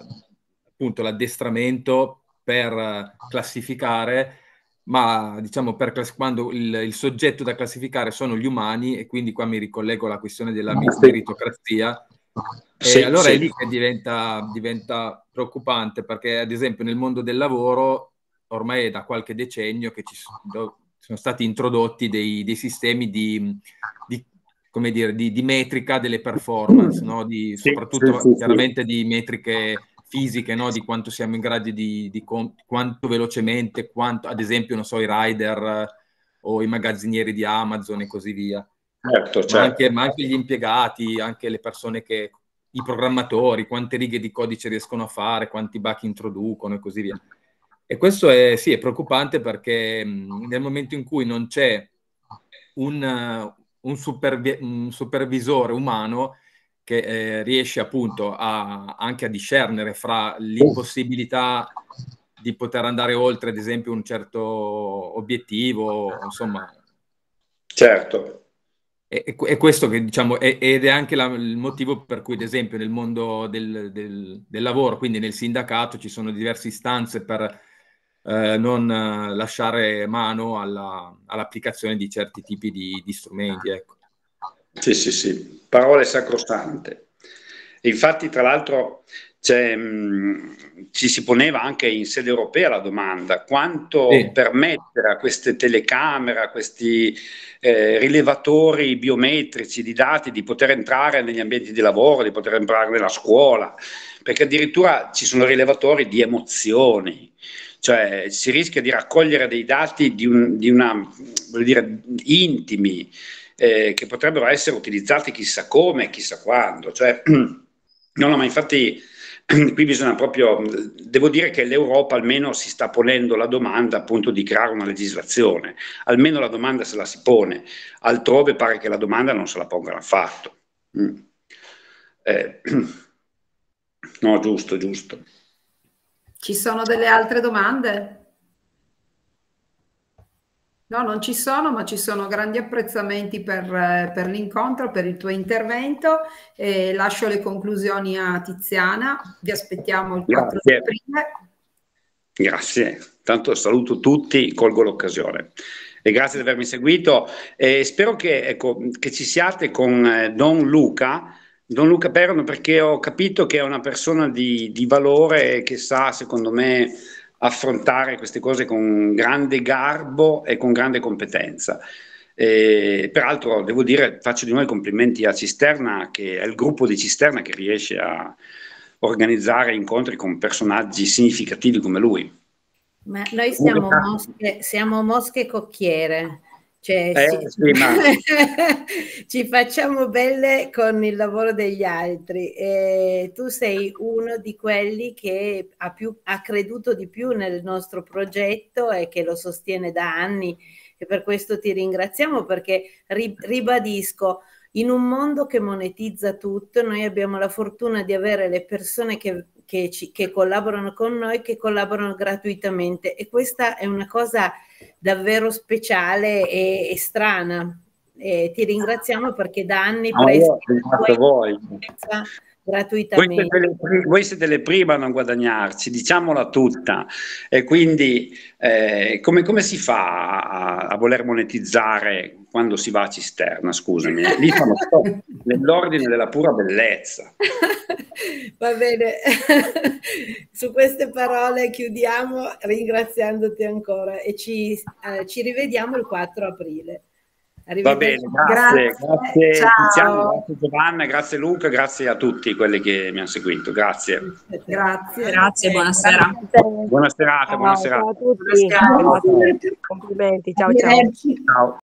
appunto l'addestramento per classificare, ma diciamo per class- quando il, il, soggetto da classificare sono gli umani, e quindi qua mi ricollego alla questione della meritocrazia, sì, e allora sì. è lì che diventa, diventa, preoccupante perché ad esempio nel mondo del lavoro ormai è da qualche decennio che ci sono, sono stati introdotti dei, dei sistemi di, di, come dire, di, di, metrica delle performance, no? di, sì, soprattutto chiaramente di metriche fisiche, no? di quanto siamo in grado di, di, quanto velocemente, quanto ad esempio, non so, i rider o i magazzinieri di Amazon e così via. Certo, certo. Ma, anche, ma, anche, gli impiegati, anche le persone che, i programmatori, quante righe di codice riescono a fare, quanti bug introducono e così via. E questo è, sì, è preoccupante perché nel momento in cui non c'è un, un, supervi- un supervisore umano che eh, riesce appunto a, anche a discernere fra l'impossibilità di poter andare oltre, ad esempio, un certo obiettivo, insomma. Certo. È, è questo che diciamo, è, ed è anche la, il motivo per cui, ad esempio, nel mondo del, del, del, lavoro, quindi nel sindacato, ci sono diverse istanze per eh, non lasciare mano alla, all'applicazione di certi tipi di, di strumenti. Ecco. Sì, sì, sì, parole sacrosante. Infatti, tra l'altro, mh, ci si poneva anche in sede europea la domanda quanto sì. permettere a queste telecamere, a questi eh, rilevatori biometrici di dati di poter entrare negli ambienti di lavoro, di poter entrare nella scuola, perché addirittura ci sono rilevatori di emozioni, cioè si rischia di raccogliere dei dati di, un, di una, dire, intimi, eh, che potrebbero essere utilizzati chissà come, chissà quando. Cioè, no, no, ma infatti qui bisogna proprio, devo dire che l'Europa almeno si sta ponendo la domanda appunto di creare una legislazione, almeno la domanda se la si pone, altrove pare che la domanda non se la pongano affatto. Mm. Eh, no, giusto, giusto. Ci sono delle altre domande? No, non ci sono, ma ci sono grandi apprezzamenti per, per l'incontro, per il tuo intervento. E lascio le conclusioni a Tiziana. Vi aspettiamo il 4 Grazie. aprile. Grazie. Tanto saluto tutti, colgo l'occasione. E grazie di avermi seguito. E spero che, ecco, che ci siate con eh, Don Luca. Don Luca Perno perché ho capito che è una persona di, di valore che sa, secondo me, affrontare queste cose con grande garbo e con grande competenza. E, peraltro devo dire, faccio di nuovo i complimenti a Cisterna, che è il gruppo di Cisterna che riesce a organizzare incontri con personaggi significativi come lui. Ma noi siamo mosche, siamo mosche cocchiere, cioè, eh, sì, ma... ci facciamo belle con il lavoro degli altri. E tu sei uno di quelli che ha, più, ha creduto di più nel nostro progetto e che lo sostiene da anni e per questo ti ringraziamo perché ribadisco, in un mondo che monetizza tutto, noi abbiamo la fortuna di avere le persone che, che, ci, che collaborano con noi, che collaborano gratuitamente e questa è una cosa davvero speciale e, e strana. E ti ringraziamo perché da anni no, presti voi. gratuitamente. Voi siete, le, voi siete, le, prime a non guadagnarci, diciamola tutta. E quindi eh, come, come, si fa a, a, voler monetizzare quando si va a cisterna? Scusami, lì fanno nell'ordine della pura bellezza. Va bene, su queste parole chiudiamo ringraziandoti ancora e ci, eh, ci rivediamo il 4 aprile. Va bene, grazie, grazie, grazie, grazie Giovanna, grazie Luca, grazie a tutti quelli che mi hanno seguito, grazie. Grazie, grazie buonasera. Buona serata, buona serata. Ciao a tutti, complimenti, ciao ciao. ciao.